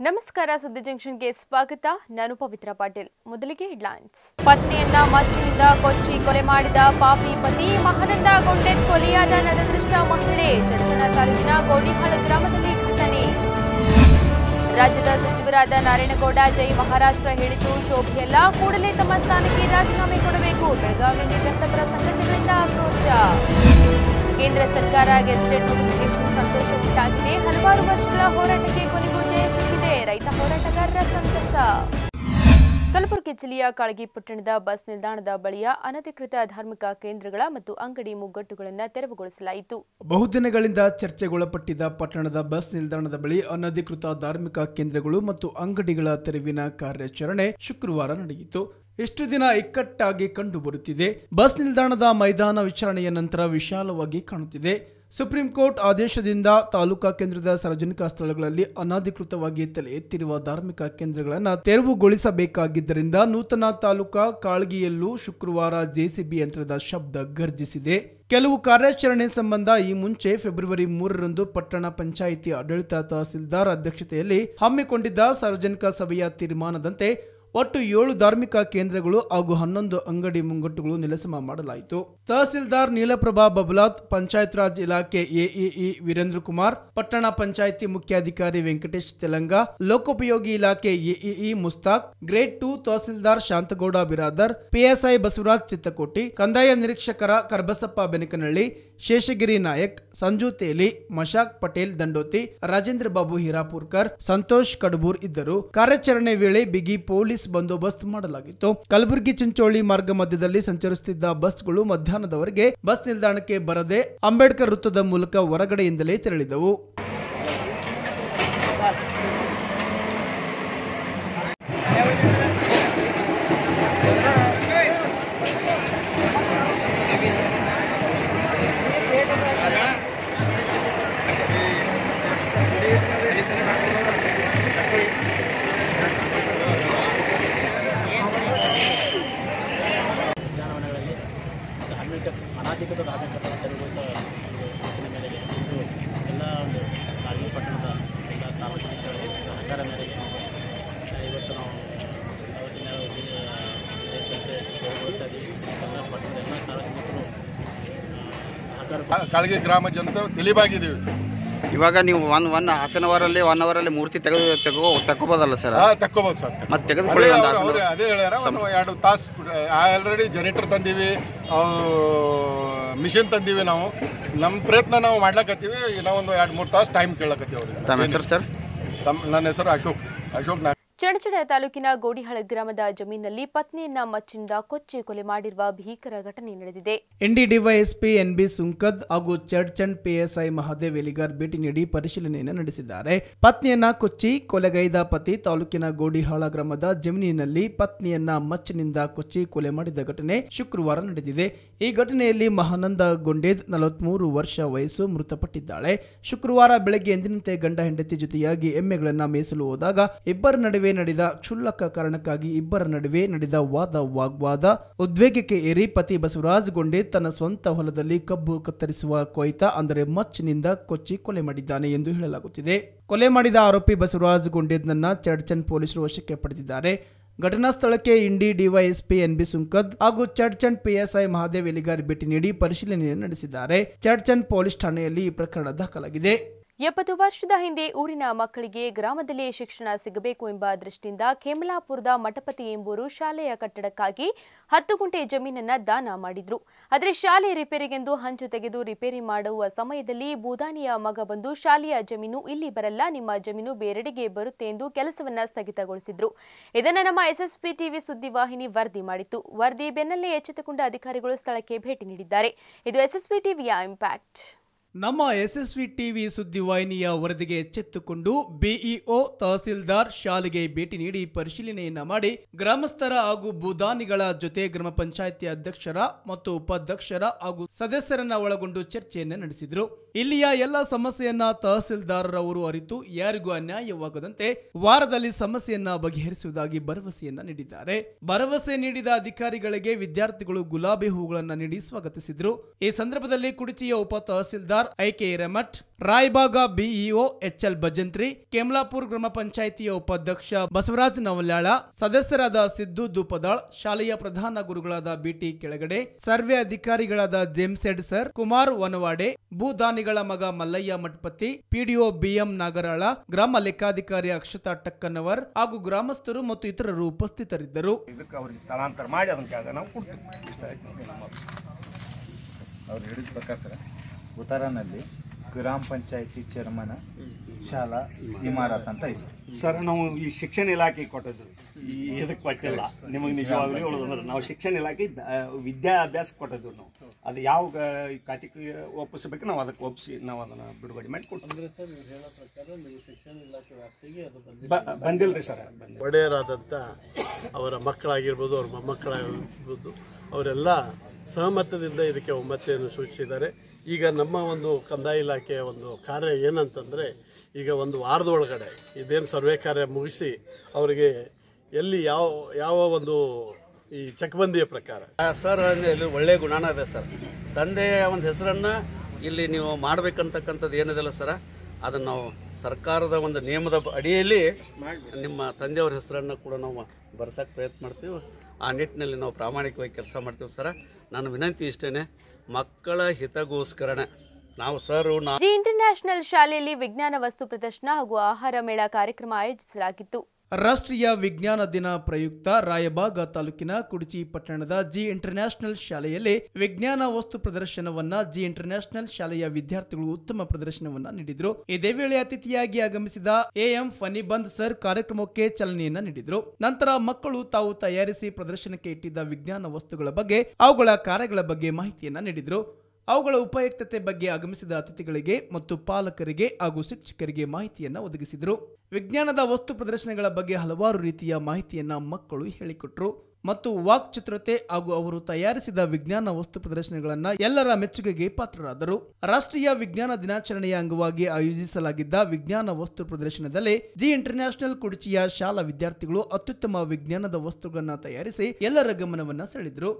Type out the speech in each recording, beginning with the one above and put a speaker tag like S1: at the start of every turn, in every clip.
S1: ನಮಸ್ಕಾರ, ಸುದ್ದಿ ಜಂಕ್ಷನ್ಗೆ ಸ್ವಾಗತ. ನಾನು ಪವಿತ್ರ ಪಾಟೀಲ್. ಮೊದಲಿಗೆ ಹೆಡ್ಲೈನ್ಸ್ ಪತ್ನಿಯನ್ನ ಮಚ್ಚಿನಿಂದ ಕೊಚ್ಚಿ ಕೊಲೆ ಮಾಡಿದ ಪಾಪಿ ಪತಿ ಮಹಾನಂದ ಗೊಂಡೆ ಕೊಲೆಯಾದ ನದದೃಷ್ಟ ಮಹಿಳೆ ಚಡಚಣ ತಾಲೂಕಿನ ಗೋಡಿಹಾಳ ಗ್ರಾಮದಲ್ಲಿ ಘಟನೆ. ರಾಜ್ಯದ ಸಚಿವರಾದ ನಾರಾಯಣಗೌಡ ಜೈ ಮಹಾರಾಷ್ಟ್ರ ಹೇಳಿದ್ದು, ಶೋಭೆಯಲ್ಲ. ಕೂಡಲೇ ತಮ್ಮ ಸ್ಥಾನಕ್ಕೆ ರಾಜೀನಾಮೆ ಕೊಡಬೇಕು. ಬೆಳಗಾವಿಯಲ್ಲಿ ದತ್ತಪರ ಸಂಘಟನೆಗಳಿಂದ ಆಕ್ರೋಶ. ಕೇಂದ್ರ ಸರ್ಕಾರ ಗೆಸ್ಟೆಡ್ ನೋಟಿಫಿಕೇಶನ್ ಸಂತೋಷ ಉಂಟಾಗಿದೆ. ಹಲವಾರು ವರ್ಷಗಳ ಹೋರಾಟಕ್ಕೆ ಕೊನೆಗೂ ಜಯ ರೈತ ಹೋರಾಟಗಾರರ ಸಂತಸ. ಕಲಬುರಗಿ ಜಿಲ್ಲೆಯ ಕಾಳಗಿ ಪಟ್ಟಣದ ಬಸ್ ನಿಲ್ದಾಣದ ಬಳಿಯ ಅನಧಿಕೃತ ಧಾರ್ಮಿಕ ಕೇಂದ್ರಗಳ ಮತ್ತು ಅಂಗಡಿ ಮುಗ್ಗಟ್ಟುಗಳನ್ನು ತೆರವುಗೊಳಿಸಲಾಯಿತು.
S2: ಬಹುದಿನಗಳಿಂದ ಚರ್ಚೆಗೊಳಪಟ್ಟಿದ್ದ ಪಟ್ಟಣದ ಬಸ್ ನಿಲ್ದಾಣದ ಬಳಿ ಅನಧಿಕೃತ ಧಾರ್ಮಿಕ ಕೇಂದ್ರಗಳು ಮತ್ತು ಅಂಗಡಿಗಳ ತೆರವಿನ ಕಾರ್ಯಾಚರಣೆ ಶುಕ್ರವಾರ ನಡೆಯಿತು. ಎಷ್ಟು ದಿನ ಇಕ್ಕಟ್ಟಾಗಿ ಕಂಡುಬರುತ್ತಿದೆ? ಬಸ್ ನಿಲ್ದಾಣದ ಮೈದಾನ ವಿಚಾರಣೆಯ ನಂತರ ವಿಶಾಲವಾಗಿ ಕಾಣುತ್ತಿದೆ. ಸುಪ್ರೀಂ ಕೋರ್ಟ್ ಆದೇಶದಿಂದ ತಾಲೂಕಾ ಕೇಂದ್ರದ ಸಾರ್ವಜನಿಕ ಸ್ಥಳಗಳಲ್ಲಿ ಅನಧಿಕೃತವಾಗಿ ತಲೆ ಎತ್ತಿರುವ ಧಾರ್ಮಿಕ ಕೇಂದ್ರಗಳನ್ನು ತೆರವುಗೊಳಿಸಬೇಕಾಗಿದ್ದರಿಂದ ನೂತನ ತಾಲೂಕಾ ಕಾಳ್ಗಿಯಲ್ಲೂ ಶುಕ್ರವಾರ ಜೆಸಿಬಿ ಯಂತ್ರದ ಶಬ್ದ ಗರ್ಜಿಸಿದೆ ಕೆಲವು ಕಾರ್ಯಾಚರಣೆ ಸಂಬಂಧ ಈ ಮುಂಚೆ ಫೆಬ್ರವರಿ ಮೂರರಂದು ಪಟ್ಟಣ ಪಂಚಾಯಿತಿ ಆಡಳಿತ ತಹಸೀಲ್ದಾರ್ ಅಧ್ಯಕ್ಷತೆಯಲ್ಲಿ ಹಮ್ಮಿಕೊಂಡಿದ್ದ ಸಾರ್ವಜನಿಕ ಸಭೆಯ ತೀರ್ಮಾನದಂತೆ ಒಟ್ಟು ಏಳು ಧಾರ್ಮಿಕ ಕೇಂದ್ರಗಳು ಹಾಗೂ ಹನ್ನೊಂದು ಅಂಗಡಿ ಮುಂಗಟ್ಟುಗಳು ನೆಲಸಮ ಮಾಡಲಾಯಿತು. ತಹಸೀಲ್ದಾರ್ ನೀಲಪ್ರಭಾ ಬಬಲಾತ್, ಪಂಚಾಯತ್ ರಾಜ್ ಇಲಾಖೆ ಎಇಇ ವೀರೇಂದ್ರ ಕುಮಾರ್, ಪಟ್ಟಣ ಪಂಚಾಯಿತಿ ಮುಖ್ಯಾಧಿಕಾರಿ ವೆಂಕಟೇಶ್ ತೆಲಂಗ, ಲೋಕೋಪಯೋಗಿ ಇಲಾಖೆ AEE Mustaq, grade two tahsildar Shantagouda Biradar PSI Basavaraj Chittakoti, ಕಂದಾಯ ನಿರೀಕ್ಷಕರ ಕರ್ಬಸಪ್ಪ ಬೆನಕನಹಳ್ಳಿ, ಶೇಷಗಿರಿ ನಾಯಕ್, ಸಂಜು ತೇಲಿ, ಮಶಾಕ್ ಪಟೇಲ್ ದಂಡೋತಿ, ರಾಜೇಂದ್ರ ಬಾಬು ಹಿರಾಪುರ್ಕರ್, ಸಂತೋಷ್ ಕಡಬೂರ್ ಇದ್ದರು. ಕಾರ್ಯಾಚರಣೆ ವೇಳೆ ಬಿಗಿ ಪೊಲೀಸ್ ಬಂದೋಬಸ್ತ್ ಮಾಡಲಾಗಿತ್ತು. ಕಲಬುರಗಿ ಚಿಂಚೋಳಿ ಮಾರ್ಗ ಮಧ್ಯದಲ್ಲಿ ಸಂಚರಿಸುತ್ತಿದ್ದ ಬಸ್ಗಳು ಮಧ್ಯಾಹ್ನದವರೆಗೆ ಬಸ್ ನಿಲ್ದಾಣಕ್ಕೆ ಬರದೆ ಅಂಬೇಡ್ಕರ್ ವೃತ್ತದ ಮೂಲಕ ಹೊರಗಡೆಯಿಂದಲೇ ತೆರಳಿದವು.
S3: ಅನಾಧಿಕೃತ ಸ್ಥಳ ತೆರವುಗೊಳಿಸುವ ಒಂದು ಸೂಚನೆ ಮೇರೆಗೆ ಇದು ಎಲ್ಲ ಒಂದು ಕಾಳಗಿ ಪಟ್ಟಣದ ಎಲ್ಲ ಸಾರ್ವಜನಿಕ ಸಹಕಾರ ಮೇರೆಗೆ ಇವತ್ತು ನಾವು ಸಾರ್ವಜನಿಕ ಉದ್ದೇಶದಂತೆ ತೆರವುಗೊಳಿಸ್ತಾ ಇದ್ದೀವಿ ಎಲ್ಲ ಪಟ್ಟಣದ ಎಲ್ಲ ಸಾರ್ವಜನಿಕರು ಸಹಕಾರ
S4: ಕಾಳಗಿ ಗ್ರಾಮ ಜನತೆ ತಿಳಿಬಾಗಿದ್ದೀವಿ
S5: ಇವಾಗ ನೀವು ಒನ್ ಒನ್ ಹಾಫ್ ಆನ್ ಅವರಲ್ಲಿ ಒನ್ ಅವರಲ್ಲಿ ಮೂರ್ತಿ ತೆಗೆದು ತೆಗೋ ತಗೋಬೋದಲ್ಲ ಸರ್
S4: ತಕ್ಕೋಬೋದು ಸರ್
S5: ಮತ್ತೆ
S4: ಅದೇ
S5: ತೆಗೆದುಕೊಳ್ಳಿ ಒಂದು half an
S4: ಅವ್ರು ಅದೇ ಹೇಳ್ಯಾರ ಒಂದು ಎರಡು ತಾಸು ಆಲ್ರೆಡಿ ಜನರೇಟರ್ ತಂದೀವಿ ಮಿಷಿನ್ ತಂದೀವಿ ನಾವು. ನಮ್ಮ ಪ್ರಯತ್ನ ನಾವು ಮಾಡ್ಲಕತ್ತೀವಿ ನಾವೊಂದು ಒಂದು ಎರಡು ಮೂರು ತಾಸು ಟೈಮ್ ಕೇಳಕತ್ತೀವಿ
S5: ತಮ್ಮ
S4: ಅವ್ರಿಗೆ
S5: ಹೆಸರು ಸರ್
S4: ತಮ್ಮ ನನ್ನ ಹೆಸರು ಅಶೋಕ್ ಅಶೋಕ್ ನಾಯಕ್
S1: ಚಡಚಣ ತಾಲೂಕಿನ ಗೋಡಿಹಳ ಗ್ರಾಮದ ಜಮೀನಿನಲ್ಲಿ ಪತ್ನಿಯನ್ನ ಮಚ್ಚಿಂದ ಕೊಚ್ಚಿ ಕೊಲೆ ಮಾಡಿರುವ ಭೀಕರ ಘಟನೆ ನಡೆದಿದೆ.
S2: ಎನ್ಡಿಡಿವೈಎಸ್ಪಿ ಎನ್ಬಿ ಸುಂಕದ್ ಹಾಗೂ ಚಡ್ಚಂಡ್ ಪಿಎಸ್ಐ ಮಹಾದೇವ್ ಎಲಿಗಾರ್ ಭೇಟಿ ನೀಡಿ ಪರಿಶೀಲನೆಯನ್ನು ನಡೆಸಿದ್ದಾರೆ. ಪತ್ನಿಯನ್ನ ಕೊಚ್ಚಿ ಕೊಲೆಗೈದ ಪತಿ ತಾಲೂಕಿನ ಗೋಡಿಹಾಳ ಗ್ರಾಮದ ಜಮೀನಿನಲ್ಲಿ ಪತ್ನಿಯನ್ನ ಮಚ್ಚಿನಿಂದ ಕೊಚ್ಚಿ ಕೊಲೆ ಮಾಡಿದ ಘಟನೆ ಶುಕ್ರವಾರ ನಡೆದಿದೆ. ಈ ಘಟನೆಯಲ್ಲಿ ಮಹಾನಂದ ಗೊಂಡೇದ್ ನಲವತ್ಮೂರು ವರ್ಷ ವಯಸ್ಸು ಮೃತಪಟ್ಟಿದ್ದಾಳೆ. ಶುಕ್ರವಾರ ಬೆಳಗ್ಗೆ ಎಂದಿನಂತೆ ಗಂಡ ಹೆಂಡತಿ ಜೊತೆಯಾಗಿ ಎಮ್ಮೆಗಳನ್ನ ಮೇಸಲು ಹೋದಾಗ ಇಬ್ಬರ ನಡುವೆ ನಡೆದ ಕ್ಷುಲ್ಲಕ ಕಾರಣಕ್ಕಾಗಿ ಇಬ್ಬರ ನಡುವೆ ನಡೆದ ವಾದ ವಾಗ್ವಾದ, ಉದ್ವೇಗಕ್ಕೆ ಏರಿ ಪತಿ ಬಸವರಾಜ್ ಗೊಂಡೆ ತನ್ನ ಸ್ವಂತ ಹೊಲದಲ್ಲಿ ಕಬ್ಬು ಕತ್ತರಿಸುವ ಕೊಯ್ತ ಅಂದರೆ ಮಚ್ಚಿನಿಂದ ಕೊಚ್ಚಿ ಕೊಲೆ ಮಾಡಿದ್ದಾನೆ ಎಂದು ಹೇಳಲಾಗುತ್ತಿದೆ. ಕೊಲೆ ಮಾಡಿದ ಆರೋಪಿ ಬಸವರಾಜ್ ಗೊಂಡೇದ್ನನ್ನ ಚಡ್ಚನ್ ಪೊಲೀಸರು ವಶಕ್ಕೆ ಪಡೆದಿದ್ದಾರೆ. ಘಟನಾ ಸ್ಥಳಕ್ಕೆ ಇಂಡಿ ಡಿವೈಎಸ್ಪಿ ಎನ್ಬಿ ಸುಂಕದ್ ಹಾಗೂ ಚಡ್ಚನ್ ಪಿಎಸ್ಐ ಮಹಾದೇವ್ ಎಲಿಗಾರ್ ಭೇಟಿ ನೀಡಿ ಪರಿಶೀಲನೆ ನಡೆಸಿದ್ದಾರೆ. ಚಡ್ಚನ್ ಪೊಲೀಸ್ ಠಾಣೆಯಲ್ಲಿ ಈ ಪ್ರಕರಣ ದಾಖಲಾಗಿದೆ.
S1: ಎಪ್ಪತ್ತು ವರ್ಷದ ಹಿಂದೆ ಊರಿನ ಮಕ್ಕಳಿಗೆ ಗ್ರಾಮದಲ್ಲೇ ಶಿಕ್ಷಣ ಸಿಗಬೇಕು ಎಂಬ ದೃಷ್ಟಿಯಿಂದ ಕೇಮಲಾಪುರದ ಮಠಪತಿ ಎಂಬುವರು ಶಾಲೆಯ ಕಟ್ಟಡಕ್ಕಾಗಿ ಹತ್ತು ಗುಂಟೆ ಜಮೀನನ್ನ ದಾನ ಮಾಡಿದ್ರು. ಆದರೆ ಶಾಲೆ ರಿಪೇರಿಗೆಂದು ಹಂಚು ತೆಗೆದು ರಿಪೇರಿ ಮಾಡುವ ಸಮಯದಲ್ಲಿ ಬೂದಾನಿಯ ಮಗ ಬಂದು ಶಾಲೆಯ ಜಮೀನು ಇಲ್ಲಿ ಬರಲ್ಲ, ನಿಮ್ಮ ಜಮೀನು ಬೇರೆಡೆಗೆ ಬರುತ್ತೆ ಎಂದು ಕೆಲಸವನ್ನ ಸ್ಥಗಿತಗೊಳಿಸಿದ್ರು. ಇದನ್ನು ನಮ್ಮ ಎಸ್ಎಸ್ಪಿ ಟಿವಿ ಸುದ್ದಿವಾಹಿನಿ ವರದಿ ಮಾಡಿತ್ತು. ವರದಿ ಬೆನ್ನಲ್ಲೇ ಎಚ್ಚೆತ್ತುಕೊಂಡ ಅಧಿಕಾರಿಗಳು ಸ್ಥಳಕ್ಕೆ ಭೇಟಿ ನೀಡಿದ್ದಾರೆ. ಇದು ಎಸ್ಎಸ್ಪಿ ಟಿವಿಯ ಇಂಪ್ಯಾಕ್ಟ್
S2: ನಮ್ಮ ಎಸ್ಎಸ್ವಿ ಟಿವಿ ಸುದ್ದಿವಾಹಿನಿಯ ವರದಿಗೆ ಎಚ್ಚೆತ್ತುಕೊಂಡು ಬಿಇಒ ತಹಸೀಲ್ದಾರ್ ಶಾಲೆಗೆ ಭೇಟಿ ನೀಡಿ ಪರಿಶೀಲನೆಯನ್ನ ಮಾಡಿ ಗ್ರಾಮಸ್ಥರ ಹಾಗೂ ಭೂದಾನಿಗಳ ಜೊತೆ ಗ್ರಾಮ ಪಂಚಾಯಿತಿ ಅಧ್ಯಕ್ಷರ ಮತ್ತು ಉಪಾಧ್ಯಕ್ಷರ ಹಾಗೂ ಸದಸ್ಯರನ್ನ ಒಳಗೊಂಡು ಚರ್ಚೆಯನ್ನ ನಡೆಸಿದರು. ಇಲ್ಲಿಯ ಎಲ್ಲ ಸಮಸ್ಯೆಯನ್ನ ತಹಸೀಲ್ದಾರರವರು ಅರಿತು ಯಾರಿಗೂ ಅನ್ಯಾಯವಾಗದಂತೆ ವಾರದಲ್ಲಿ ಸಮಸ್ಯೆಯನ್ನ ಬಗೆಹರಿಸುವುದಾಗಿ ಭರವಸೆಯನ್ನ ನೀಡಿದ್ದಾರೆ. ಭರವಸೆ ನೀಡಿದ ಅಧಿಕಾರಿಗಳಿಗೆ ವಿದ್ಯಾರ್ಥಿಗಳು ಗುಲಾಬಿ ಹೂಗಳನ್ನು ನೀಡಿ ಸ್ವಾಗತಿಸಿದ್ರು. ಈ ಸಂದರ್ಭದಲ್ಲಿ ಕುಡಿಚಿಯ ಉಪ tahsildar IK Hiremath, Raybag BEO HL Bhajantri, Kemlapur ಗ್ರಾಮ ಪಂಚಾಯಿತಿಯ ಉಪಾಧ್ಯಕ್ಷ ಬಸವರಾಜ್ ನವಲ್ಯಾಳ, ಸದಸ್ಯರಾದ ಸಿದ್ದು ದೂಪದಾಳ್ ಶಾಲೆಯ ಪ್ರಧಾನ ಗುರುಗಳಾದ ಬಿಟಿ ಕೆಳಗಡೆ, ಸರ್ವೆ ಅಧಿಕಾರಿಗಳಾದ James Ed sir, Kumar Vanawade, ಭೂದಾನಿಗಳ ಮಗ ಮಲ್ಲಯ್ಯ ಮಠಪತಿ, ಪಿಡಿಒ ಬಿಎಂ ನಾಗರಾಳ, ಗ್ರಾಮ ಲೆಕ್ಕಾಧಿಕಾರಿ ಅಕ್ಷತಾ ಟಕ್ಕನ್ನವರ್ ಹಾಗೂ ಗ್ರಾಮಸ್ಥರು ಮತ್ತು ಇತರರು ಉಪಸ್ಥಿತರಿದ್ದರು.
S6: ಇದಕ್ಕೆ
S7: ಹೇಳಿದ ಪ್ರಕಾರ ಮಾಡಿ ಉತ್ತರನಲ್ಲಿ ಗ್ರಾಮ ಪಂಚಾಯತಿ ಚೇರ್ಮನ್ ಶಾಲಾ ಇಮಾರತ್ ಅಂತ ಇದೆ
S6: ಸರ್ ನಾವು ಈ ಶಿಕ್ಷಣ ಇಲಾಖೆಗೆ ಕೊಟ್ಟದ್ದು. ಈ ಇದಕ್ಕೆ ಕೊಟ್ಟಿಲ್ಲ ನಿಮಗೆ ನಿಜವಾಗ್ಲೂ ಹೇಳೋದಂದ್ರೆ ನಾವು ಶಿಕ್ಷಣ ಇಲಾಖೆ ದ- ವಿದ್ಯಾಭ್ಯಾಸ ಕೊಟ್ಟದ್ದು ನಾವು. ಅದು ಯಾವ ಖಾತೆಗೆ ಒಪ್ಪಿಸ್ಬೇಕು ನಾವು ಅದಕ್ಕೆ ಒಪ್ಪಿಸಿ ನಾವು ಅದನ್ನು ಬಿಡುಗಡೆ ಮಾಡಿ ಕೊಟ್ಟು. ಬಂದಿಲ್ಲ ರೀ ಸರ್
S8: ಒಡೆಯರಾದಂಥ ಅವರ ಮಕ್ಕಳಾಗಿರ್ಬೋದು ಅವ್ರ ಮೊಮ್ಮಕ್ಕಳಾಗಿರ್ಬೋದು ಅವರೆಲ್ಲ ಸಹಮತದಿಂದ ಇದಕ್ಕೆ ಒಮ್ಮತೆಯನ್ನು ಸೂಚಿಸಿದ್ದಾರೆ. ಈಗ ನಮ್ಮ ಒಂದು ಕಂದಾಯ ಇಲಾಖೆಯ ಒಂದು ಕಾರ್ಯ ಏನಂತಂದರೆ, ಈಗ ಒಂದು ವಾರದ ಒಳಗಡೆ ಇದೇನು ಸರ್ವೆ ಕಾರ್ಯ ಮುಗಿಸಿ ಅವರಿಗೆ ಎಲ್ಲಿ ಯಾವ ಯಾವ ಒಂದು ಈ ಚಕ್ಬಂದಿಯ ಪ್ರಕಾರ?
S9: ಸರ್ ಇಲ್ಲಿ ಒಳ್ಳೆಯ ಗುಣಾನ ಇದೆ ಸರ್. ತಂದೆಯ ಒಂದು ಹೆಸರನ್ನು ಇಲ್ಲಿ ನೀವು ಮಾಡಬೇಕಂತಕ್ಕಂಥದ್ದು ಏನಿದೆಲ್ಲ ಸರ, ಅದನ್ನು ನಾವು ಸರ್ಕಾರದ ಒಂದು ನಿಯಮದ ಅಡಿಯಲ್ಲಿ ನಿಮ್ಮ ತಂದೆಯವ್ರ ಹೆಸರನ್ನು ಕೂಡ ನಾವು ಬರ್ಸೋಕ್ಕೆ ಪ್ರಯತ್ನ ಮಾಡ್ತೀವಿ. ಆ ನಿಟ್ಟಿನಲ್ಲಿ ನಾವು ಪ್ರಾಮಾಣಿಕವಾಗಿ ಕೆಲಸ ಮಾಡ್ತೀವಿ ಸರ. ನಾನು ವಿನಂತಿ ಇಷ್ಟೇ ಮಕ್ಕಳ ಹಿತಗೋಸ್ಕರನೇ. ನಾವು ಸರ್
S1: ಜಿ ಇಂಟರ್ನ್ಯಾಷನಲ್ ಶಾಲೆಯಲ್ಲಿ ವಿಜ್ಞಾನ ವಸ್ತು ಪ್ರದರ್ಶನ ಹಾಗೂ ಆಹಾರ ಮೇಳ ಕಾರ್ಯಕ್ರಮ ಆಯೋಜಿಸಲಾಗಿತ್ತು.
S2: ರಾಷ್ಟ್ರೀಯ ವಿಜ್ಞಾನ ದಿನ ಪ್ರಯುಕ್ತ ರಾಯಬಾಗ ತಾಲೂಕಿನ ಕುಡಚಿ ಪಟ್ಟಣದ ಜಿ ಇಂಟರ್ನ್ಯಾಷನಲ್ ಶಾಲೆಯಲ್ಲಿ ವಿಜ್ಞಾನ ವಸ್ತು ಪ್ರದರ್ಶನವನ್ನ ಜಿ ಇಂಟರ್ನ್ಯಾಷನಲ್ ಶಾಲೆಯ ವಿದ್ಯಾರ್ಥಿಗಳು ಉತ್ತಮ ಪ್ರದರ್ಶನವನ್ನ ನೀಡಿದ್ರು. ಇದೇ ವೇಳೆ ಅತಿಥಿಯಾಗಿ ಆಗಮಿಸಿದ ಎಎಂ ಫನಿಬಂದ್ ಸರ್ ಕಾರ್ಯಕ್ರಮಕ್ಕೆ ಚಾಲನೆಯನ್ನ ನೀಡಿದ್ರು. ನಂತರ ಮಕ್ಕಳು ತಾವು ತಯಾರಿಸಿ ಪ್ರದರ್ಶನಕ್ಕೆ ಇಟ್ಟಿದ್ದ ವಿಜ್ಞಾನ ವಸ್ತುಗಳ ಬಗ್ಗೆ, ಅವುಗಳ ಕಾರ್ಯಗಳ ಬಗ್ಗೆ ಮಾಹಿತಿಯನ್ನ ನೀಡಿದ್ರು. ಅವುಗಳ ಉಪಯುಕ್ತತೆ ಬಗ್ಗೆ ಆಗಮಿಸಿದ ಅತಿಥಿಗಳಿಗೆ ಮತ್ತು ಪಾಲಕರಿಗೆ ಹಾಗೂ ಶಿಕ್ಷಕರಿಗೆ ಮಾಹಿತಿಯನ್ನು ಒದಗಿಸಿದರು. ವಿಜ್ಞಾನದ ವಸ್ತು ಪ್ರದರ್ಶನಗಳ ಬಗ್ಗೆ ಹಲವಾರು ರೀತಿಯ ಮಾಹಿತಿಯನ್ನ ಮಕ್ಕಳು ಹೇಳಿಕೊಟ್ರು. ಮತ್ತು ವಾಕ್ಚಿತ್ರತೆ ಹಾಗೂ ಅವರು ತಯಾರಿಸಿದ ವಿಜ್ಞಾನ ವಸ್ತು ಪ್ರದರ್ಶನಗಳನ್ನ ಎಲ್ಲರ ಮೆಚ್ಚುಗೆಗೆ ಪಾತ್ರರಾದರು. ರಾಷ್ಟ್ರೀಯ ವಿಜ್ಞಾನ ದಿನಾಚರಣೆಯ ಅಂಗವಾಗಿ ಆಯೋಜಿಸಲಾಗಿದ್ದ ವಿಜ್ಞಾನ ವಸ್ತು ಪ್ರದರ್ಶನದಲ್ಲಿ ಜಿ ಇಂಟರ್ನ್ಯಾಷನಲ್ ಕುಡಚಿಯ ಶಾಲಾ ವಿದ್ಯಾರ್ಥಿಗಳು ಅತ್ಯುತ್ತಮ ವಿಜ್ಞಾನದ ವಸ್ತುಗಳನ್ನ ತಯಾರಿಸಿ ಎಲ್ಲರ ಗಮನವನ್ನು ಸೆಳೆದರು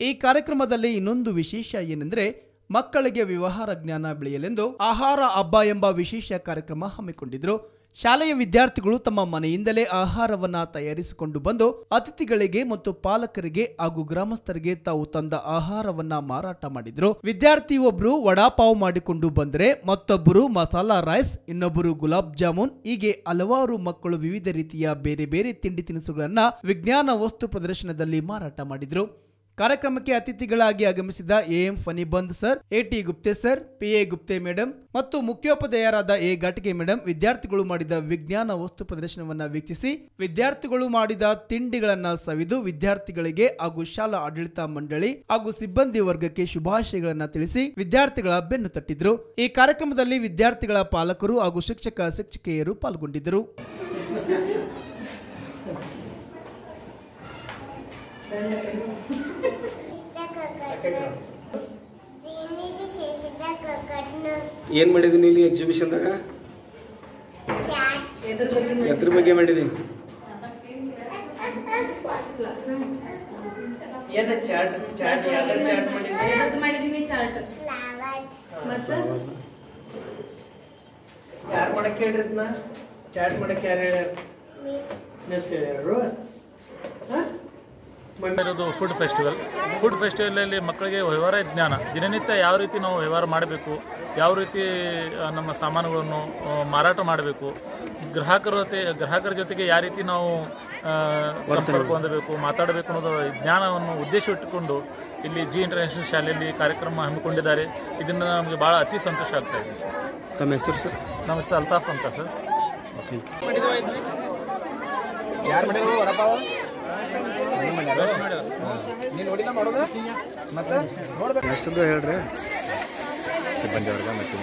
S2: ಈ ಕಾರ್ಯಕ್ರಮದಲ್ಲಿ ಇನ್ನೊಂದು ವಿಶೇಷ ಏನೆಂದರೆ ಮಕ್ಕಳಿಗೆ ವ್ಯವಹಾರ ಜ್ಞಾನ ಬೆಳೆಯಲೆಂದು ಆಹಾರ ಹಬ್ಬ ಎಂಬ ವಿಶೇಷ ಕಾರ್ಯಕ್ರಮ ಹಮ್ಮಿಕೊಂಡಿದ್ರು. ಶಾಲೆಯ ವಿದ್ಯಾರ್ಥಿಗಳು ತಮ್ಮ ಮನೆಯಿಂದಲೇ ಆಹಾರವನ್ನ ತಯಾರಿಸಿಕೊಂಡು ಬಂದು ಅತಿಥಿಗಳಿಗೆ ಮತ್ತು ಪಾಲಕರಿಗೆ ಹಾಗೂ ಗ್ರಾಮಸ್ಥರಿಗೆ ತಾವು ತಂದ ಆಹಾರವನ್ನ ಮಾರಾಟ ಮಾಡಿದ್ರು. ವಿದ್ಯಾರ್ಥಿ ಒಬ್ರು ವಡಾಪಾವ್ ಮಾಡಿಕೊಂಡು ಬಂದರೆ ಮತ್ತೊಬ್ಬರು ಮಸಾಲಾ ರೈಸ್, ಇನ್ನೊಬ್ಬರು ಗುಲಾಬ್ ಜಾಮೂನ್, ಹೀಗೆ ಹಲವಾರು ಮಕ್ಕಳು ವಿವಿಧ ರೀತಿಯ ಬೇರೆ ಬೇರೆ ತಿಂಡಿ ತಿನಿಸುಗಳನ್ನ ವಿಜ್ಞಾನ ವಸ್ತು ಪ್ರದರ್ಶನದಲ್ಲಿ ಮಾರಾಟ ಮಾಡಿದ್ರು. ಕಾರ್ಯಕ್ರಮಕ್ಕೆ ಅತಿಥಿಗಳಾಗಿ ಆಗಮಿಸಿದ AM Phanibandh sir, AT Gupte sir PA Gupte madam ಮತ್ತು ಮುಖ್ಯೋಪಾಧ್ಯಾಯರಾದ ಎ ಘಟಿಕೆ ಮೇಡಮ್ ವಿದ್ಯಾರ್ಥಿಗಳು ಮಾಡಿದ ವಿಜ್ಞಾನ ವಸ್ತು ಪ್ರದರ್ಶನವನ್ನ ವೀಕ್ಷಿಸಿ ವಿದ್ಯಾರ್ಥಿಗಳು ಮಾಡಿದ ತಿಂಡಿಗಳನ್ನ ಸವಿದು ವಿದ್ಯಾರ್ಥಿಗಳಿಗೆ ಹಾಗೂ ಶಾಲಾ ಆಡಳಿತ ಮಂಡಳಿ ಹಾಗೂ ಸಿಬ್ಬಂದಿ ವರ್ಗಕ್ಕೆ ಶುಭಾಶಯಗಳನ್ನ ತಿಳಿಸಿ ವಿದ್ಯಾರ್ಥಿಗಳ ಬೆನ್ನು ತಟ್ಟಿದ್ರು. ಈ ಕಾರ್ಯಕ್ರಮದಲ್ಲಿ ವಿದ್ಯಾರ್ಥಿಗಳ ಪಾಲಕರು ಹಾಗೂ ಶಿಕ್ಷಕ ಶಿಕ್ಷಕಿಯರು ಪಾಲ್ಗೊಂಡಿದ್ದರು.
S10: ಏನು ಮಾಡಿದೀನಿ ಇಲ್ಲಿ ಎಕ್ಸಿಬಿಷನ್ದಾಗ ಎದ್ರ ಬಗ್ಗೆ ಮಾಡಿದೀನಿ
S11: ಏನ ಚಾಟ್ ಚಾಟ್ ಯಾವ್ದು ಚಾಟ್ ಮಾಡಿದ್ರಿ
S12: ಮಾಡಿದೀನಿ ಚಾರ್ಟ್ ಮತ್ತ?
S11: ಯಾರು ಮಾಡಕ್ ಹೇಳ್ರಿ ಇದನ್ನ ಚಾಟ್ ಮಾಡಕ್ ಯಾರು ಹೇಳ್ಯಾರ? ಮಿಸ್ ಹೇಳ್ಯಾರು
S13: ಇರೋದು ಫುಡ್ ಫೆಸ್ಟಿವಲ್ ಫುಡ್ ಫೆಸ್ಟಿವಲಲ್ಲಿ ಮಕ್ಕಳಿಗೆ ವ್ಯವಹಾರ ಜ್ಞಾನ. ದಿನನಿತ್ಯ ಯಾವ ರೀತಿ ನಾವು ವ್ಯವಹಾರ ಮಾಡಬೇಕು ಯಾವ ರೀತಿ ನಮ್ಮ ಸಾಮಾನುಗಳನ್ನು ಮಾರಾಟ ಮಾಡಬೇಕು ಗ್ರಾಹಕರ ಜೊತೆ ಗ್ರಾಹಕರ ಜೊತೆಗೆ ಯಾವ ರೀತಿ ನಾವು ಸಂಪರ್ಕ ಹೊಂದಬೇಕು ಮಾತಾಡಬೇಕು ಅನ್ನೋದು ಜ್ಞಾನವನ್ನು ಉದ್ದೇಶ ಇಟ್ಟುಕೊಂಡು ಇಲ್ಲಿ ಜಿ ಇಂಟರ್ನ್ಯಾಷನಲ್ ಶಾಲೆಯಲ್ಲಿ ಕಾರ್ಯಕ್ರಮ ಹಮ್ಮಿಕೊಂಡಿದ್ದಾರೆ. ಇದರಿಂದ ನಮಗೆ ಭಾಳ ಅತಿ ಸಂತೋಷ ಆಗ್ತಾ ಇದೆ ಸರ್.
S10: ತಮ್ಮ ಹೆಸರು ಸರ್?
S13: ನಮ್ಮ ಹೆಸರು ಅಲ್ತಾಫ್ ಅಂತ ಸರ್.
S10: ಯಾರು ಮತ್ತೆ ನೋಡ್ಬೇಕು. ಎಷ್ಟದ್ದು ಹೇಳ್ರಿ. ಸಿಬ್ಬಂದಿಯವ್ರಿಗೆ ಮತ್ತು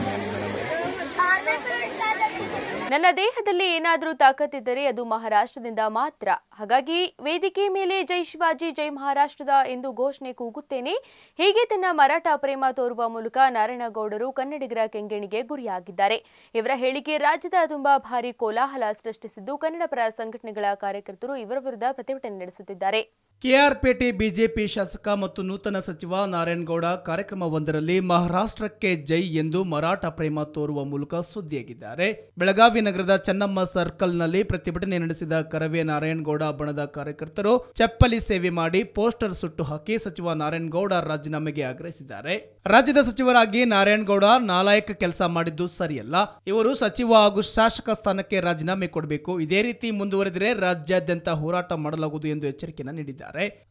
S1: ನನ್ನ ದೇಹದಲ್ಲಿ ಏನಾದರೂ ತಾಕತ್ತಿದ್ದರೆ ಅದು ಮಹಾರಾಷ್ಟ್ರದಿಂದ ಮಾತ್ರ. ಹಾಗಾಗಿ ವೇದಿಕೆ ಮೇಲೆ ಜೈ ಶಿವಾಜಿ, ಜೈ ಮಹಾರಾಷ್ಟ್ರದ ಎಂದು ಘೋಷಣೆ ಕೂಗುತ್ತೇನೆ. ಹೀಗೆ ತನ್ನ ಮರಾಠ ಪ್ರೇಮ ತೋರುವ ಮೂಲಕ ನಾರಾಯಣಗೌಡರು ಕನ್ನಡಿಗರ ಕೆಂಗಣಿಗೆ ಗುರಿಯಾಗಿದ್ದಾರೆ. ಇವರ ಹೇಳಿಕೆ ರಾಜ್ಯದ ತುಂಬಾ ಭಾರಿ ಕೋಲಾಹಲ ಸೃಷ್ಟಿಸಿದ್ದು ಕನ್ನಡ ಪರ ಸಂಘಟನೆಗಳ ಕಾರ್ಯಕರ್ತರು ಇವರ ವಿರುದ್ಧ ಪ್ರತಿಭಟನೆ ನಡೆಸುತ್ತಿದ್ದಾರೆ.
S2: ಕೆಆರ್ಪೇಟೆ ಬಿಜೆಪಿ ಶಾಸಕ ಮತ್ತು ನೂತನ ಸಚಿವ ನಾರಾಯಣಗೌಡ ಕಾರ್ಯಕ್ರಮವೊಂದರಲ್ಲಿ ಮಹಾರಾಷ್ಟ್ರಕ್ಕೆ ಜೈ ಎಂದು ಮರಾಠ ಪ್ರೇಮ ತೋರುವ ಮೂಲಕ ಸುದ್ದಿಯಾಗಿದ್ದಾರೆ. ಬೆಳಗಾವಿ ನಗರದ ಚೆನ್ನಮ್ಮ ಸರ್ಕಲ್ನಲ್ಲಿ ಪ್ರತಿಭಟನೆ ನಡೆಸಿದ ಕರವೇ ನಾರಾಯಣಗೌಡ ಬಣದ ಕಾರ್ಯಕರ್ತರು ಚಪ್ಪಲಿ ಸೇವೆ ಮಾಡಿ ಪೋಸ್ಟರ್ ಸುಟ್ಟು ಹಾಕಿ ಸಚಿವ ನಾರಾಯಣಗೌಡ ರಾಜೀನಾಮೆಗೆ ಆಗ್ರಹಿಸಿದ್ದಾರೆ. ರಾಜ್ಯದ ಸಚಿವರಾಗಿ ನಾರಾಯಣಗೌಡ ನಾಲಾಯಕ ಕೆಲಸ ಮಾಡಿದ್ದು ಸರಿಯಲ್ಲ. ಇವರು ಸಚಿವ ಹಾಗೂ ಶಾಸಕ ಸ್ಥಾನಕ್ಕೆ ರಾಜೀನಾಮೆ ಕೊಡಬೇಕು. ಇದೇ ರೀತಿ ಮುಂದುವರೆದರೆ ರಾಜ್ಯಾದ್ಯಂತ ಹೋರಾಟ ಮಾಡಲಾಗುವುದು ಎಂದು ಎಚ್ಚರಿಕೆಯನ್ನು ನೀಡಿದ್ದಾರೆ.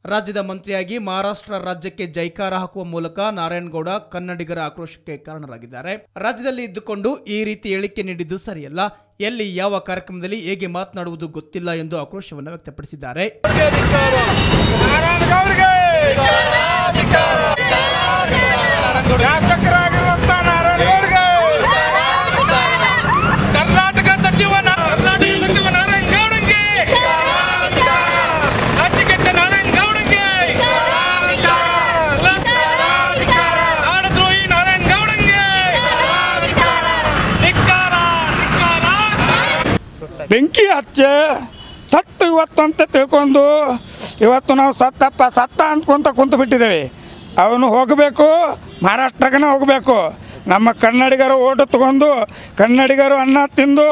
S2: ರಾಜ್ಯದ ಮಂತ್ರಿಯಾಗಿ ಮಹಾರಾಷ್ಟ್ರ ರಾಜ್ಯಕ್ಕೆ ಜೈಕಾರ ಹಾಕುವ ಮೂಲಕ ನಾರಾಯಣಗೌಡ ಕನ್ನಡಿಗರ ಆಕ್ರೋಶಕ್ಕೆ ಕಾರಣರಾಗಿದ್ದಾರೆ ರಾಜ್ಯದಲ್ಲಿ ಇದ್ದುಕೊಂಡು ಈ ರೀತಿ ಹೇಳಿಕೆ ನೀಡಿದ್ದು ಸರಿಯಲ್ಲ ಎಲ್ಲಿ ಯಾವ ಕಾರ್ಯಕ್ರಮದಲ್ಲಿ ಹೇಗೆ ಮಾತನಾಡುವುದು ಗೊತ್ತಿಲ್ಲ ಎಂದು ಆಕ್ರೋಶವನ್ನು ವ್ಯಕ್ತಪಡಿಸಿದ್ದಾರೆ
S14: ಬೆಂಕಿ ಹಚ್ಚಿ, ಸತ್ತು ಇವತ್ತು ಅಂತ ತಿಳ್ಕೊಂಡು ಇವತ್ತು ನಾವು ಸತ್ತಪ್ಪ, ಸತ್ತ ಅಂದ್ಕೊಂತ ಕುಂತು ಬಿಟ್ಟಿದ್ದೇವೆ. ಅವನು ಹೋಗಬೇಕು ಮಹಾರಾಷ್ಟ್ರಕ್ಕೆ ಹೋಗಬೇಕು. ನಮ್ಮ ಕನ್ನಡಿಗರು ಓಟ ತಗೊಂಡು, ಕನ್ನಡಿಗರು ಅನ್ನ ತಿಂದು,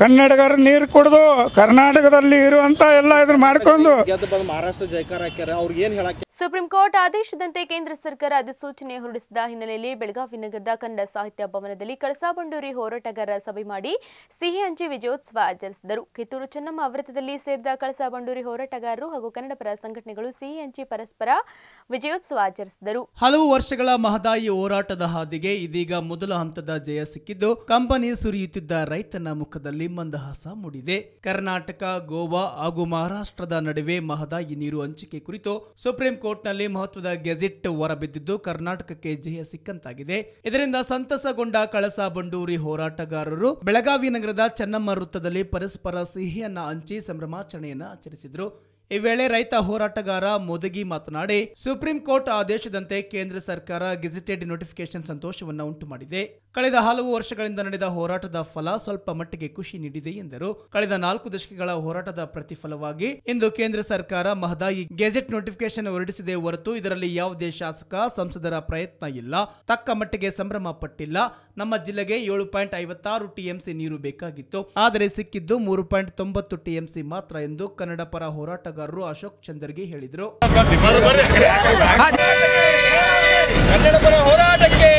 S14: ಕನ್ನಡಿಗರು ನೀರು ಕುಡಿದು, ಕರ್ನಾಟಕದಲ್ಲಿ ಇರುವಂಥ ಎಲ್ಲ ಇದನ್ನ ಮಾಡ್ಕೊಂಡು
S10: ಮಹಾರಾಷ್ಟ್ರ ಜೈಕಾರ ಹಾಕ್ಯಾರ ಅವ್ರಿಗೆ ಏನು ಹೇಳಕ್ಕೆ
S1: ಸುಪ್ರೀಂ ಕೋರ್ಟ್ ಆದೇಶದಂತೆ ಕೇಂದ್ರ ಸರ್ಕಾರ ಅಧಿಸೂಚನೆ ಹೊರಡಿಸಿದ ಹಿನ್ನೆಲೆಯಲ್ಲಿ ಬೆಳಗಾವಿ ನಗರದ ಕನ್ನಡ ಸಾಹಿತ್ಯ ಭವನದಲ್ಲಿ ಕಳಸಾ ಬಂಡೂರಿ ಹೋರಾಟಗಾರರ ಸಭೆ ಮಾಡಿ ಸಿಹಿ ಹಂಚಿ ವಿಜಯೋತ್ಸವ ಆಚರಿಸಿದರು. ಕಿತ್ತೂರು ಚೆನ್ನಮ್ಮ ವೃತ್ತದಲ್ಲಿ ಸೇರಿದ ಕಳಸಾ ಬಂಡೂರಿ ಹೋರಾಟಗಾರರು ಹಾಗೂ ಕನ್ನಡ ಪರ ಸಂಘಟನೆಗಳು ಸಿಹಿ ಹಂಚಿ ಪರಸ್ಪರ ವಿಜಯೋತ್ಸವ ಆಚರಿಸಿದರು.
S2: ಹಲವು ವರ್ಷಗಳ ಮಹದಾಯಿ ಹೋರಾಟದ ಹಾದಿಗೆ ಇದೀಗ ಮೊದಲ ಹಂತದ ಜಯ ಸಿಕ್ಕಿದ್ದು, ಕಂಪನಿ ಸುರಿಯುತ್ತಿದ್ದ ರೈತನ ಮುಖದಲ್ಲಿ ಮಂದಹಾಸ ಮೂಡಿದೆ. ಕರ್ನಾಟಕ, ಗೋವಾ ಹಾಗೂ ಮಹಾರಾಷ್ಟ್ರದ ನಡುವೆ ಮಹದಾಯಿ ನೀರು ಹಂಚಿಕೆ ಕುರಿತು ಸುಪ್ರೀಂ ಕೋರ್ಟ್ನಲ್ಲಿ ಮಹತ್ವದ ಗೆಜೆಟ್ ಹೊರಬಿದ್ದಿದ್ದು ಕರ್ನಾಟಕಕ್ಕೆ ಜಯ ಸಿಕ್ಕಂತಾಗಿದೆ. ಇದರಿಂದ ಸಂತಸಗೊಂಡ ಕಳಸ ಬಂಡೂರಿ ಹೋರಾಟಗಾರರು ಬೆಳಗಾವಿ ನಗರದ ಚೆನ್ನಮ್ಮ ವೃತ್ತದಲ್ಲಿ ಪರಸ್ಪರ ಸಿಹಿಯನ್ನ ಹಂಚಿ ಸಂಭ್ರಮಾಚರಣೆಯನ್ನ ಆಚರಿಸಿದರು. ಈ ವೇಳೆ ರೈತ ಹೋರಾಟಗಾರ ಮೋದಗಿ ಮಾತನಾಡಿ, ಸುಪ್ರೀಂ ಕೋರ್ಟ್ ಆದೇಶದಂತೆ ಕೇಂದ್ರ ಸರ್ಕಾರ ಗೆಜೆಟೆಡ್ ನೋಟಿಫಿಕೇಶನ್ ಸಂತೋಷವನ್ನು ಉಂಟು ಮಾಡಿದೆ. ಕಳೆದ ಹಲವು ವರ್ಷಗಳಿಂದ ನಡೆದ ಹೋರಾಟದ ಫಲ ಸ್ವಲ್ಪ ಮಟ್ಟಿಗೆ ಖುಷಿ ನೀಡಿದೆ ಎಂದರು. ಕಳೆದ ನಾಲ್ಕು ದಶಕಗಳ ಹೋರಾಟದ ಪ್ರತಿಫಲವಾಗಿ ಇಂದು ಕೇಂದ್ರ ಸರ್ಕಾರ ಮಹದಾಯಿ ಗೆಜೆಟ್ ನೋಟಿಫಿಕೇಶನ್ ಹೊರಡಿಸಿದೆ ಹೊರತು ಇದರಲ್ಲಿ ಯಾವುದೇ ಶಾಸಕ, ಸಂಸದರ ಪ್ರಯತ್ನ ಇಲ್ಲ. ತಕ್ಕ ಮಟ್ಟಿಗೆ ಸಂಭ್ರಮ ಪಟ್ಟಿಲ್ಲ. ನಮ್ಮ ಜಿಲ್ಲೆಗೆ ಏಳು ಪಾಯಿಂಟ್ ಐವತ್ತಾರು ಟಿಎಂಸಿ ನೀರು ಬೇಕಾಗಿತ್ತು. ಆದರೆ ಸಿಕ್ಕಿದ್ದು ಮೂರು ಪಾಯಿಂಟ್ ತೊಂಬತ್ತು ಟಿಎಂಸಿ ಮಾತ್ರ ಎಂದು ಕನ್ನಡ ಪರ ಹೋರಾಟಗಾರರು ಅಶೋಕ್ ಚಂದರ್ಗಿ ಹೇಳಿದರು.
S15: ಕನ್ನಡ ಪರ ಹೋರಾಟಕ್ಕೆ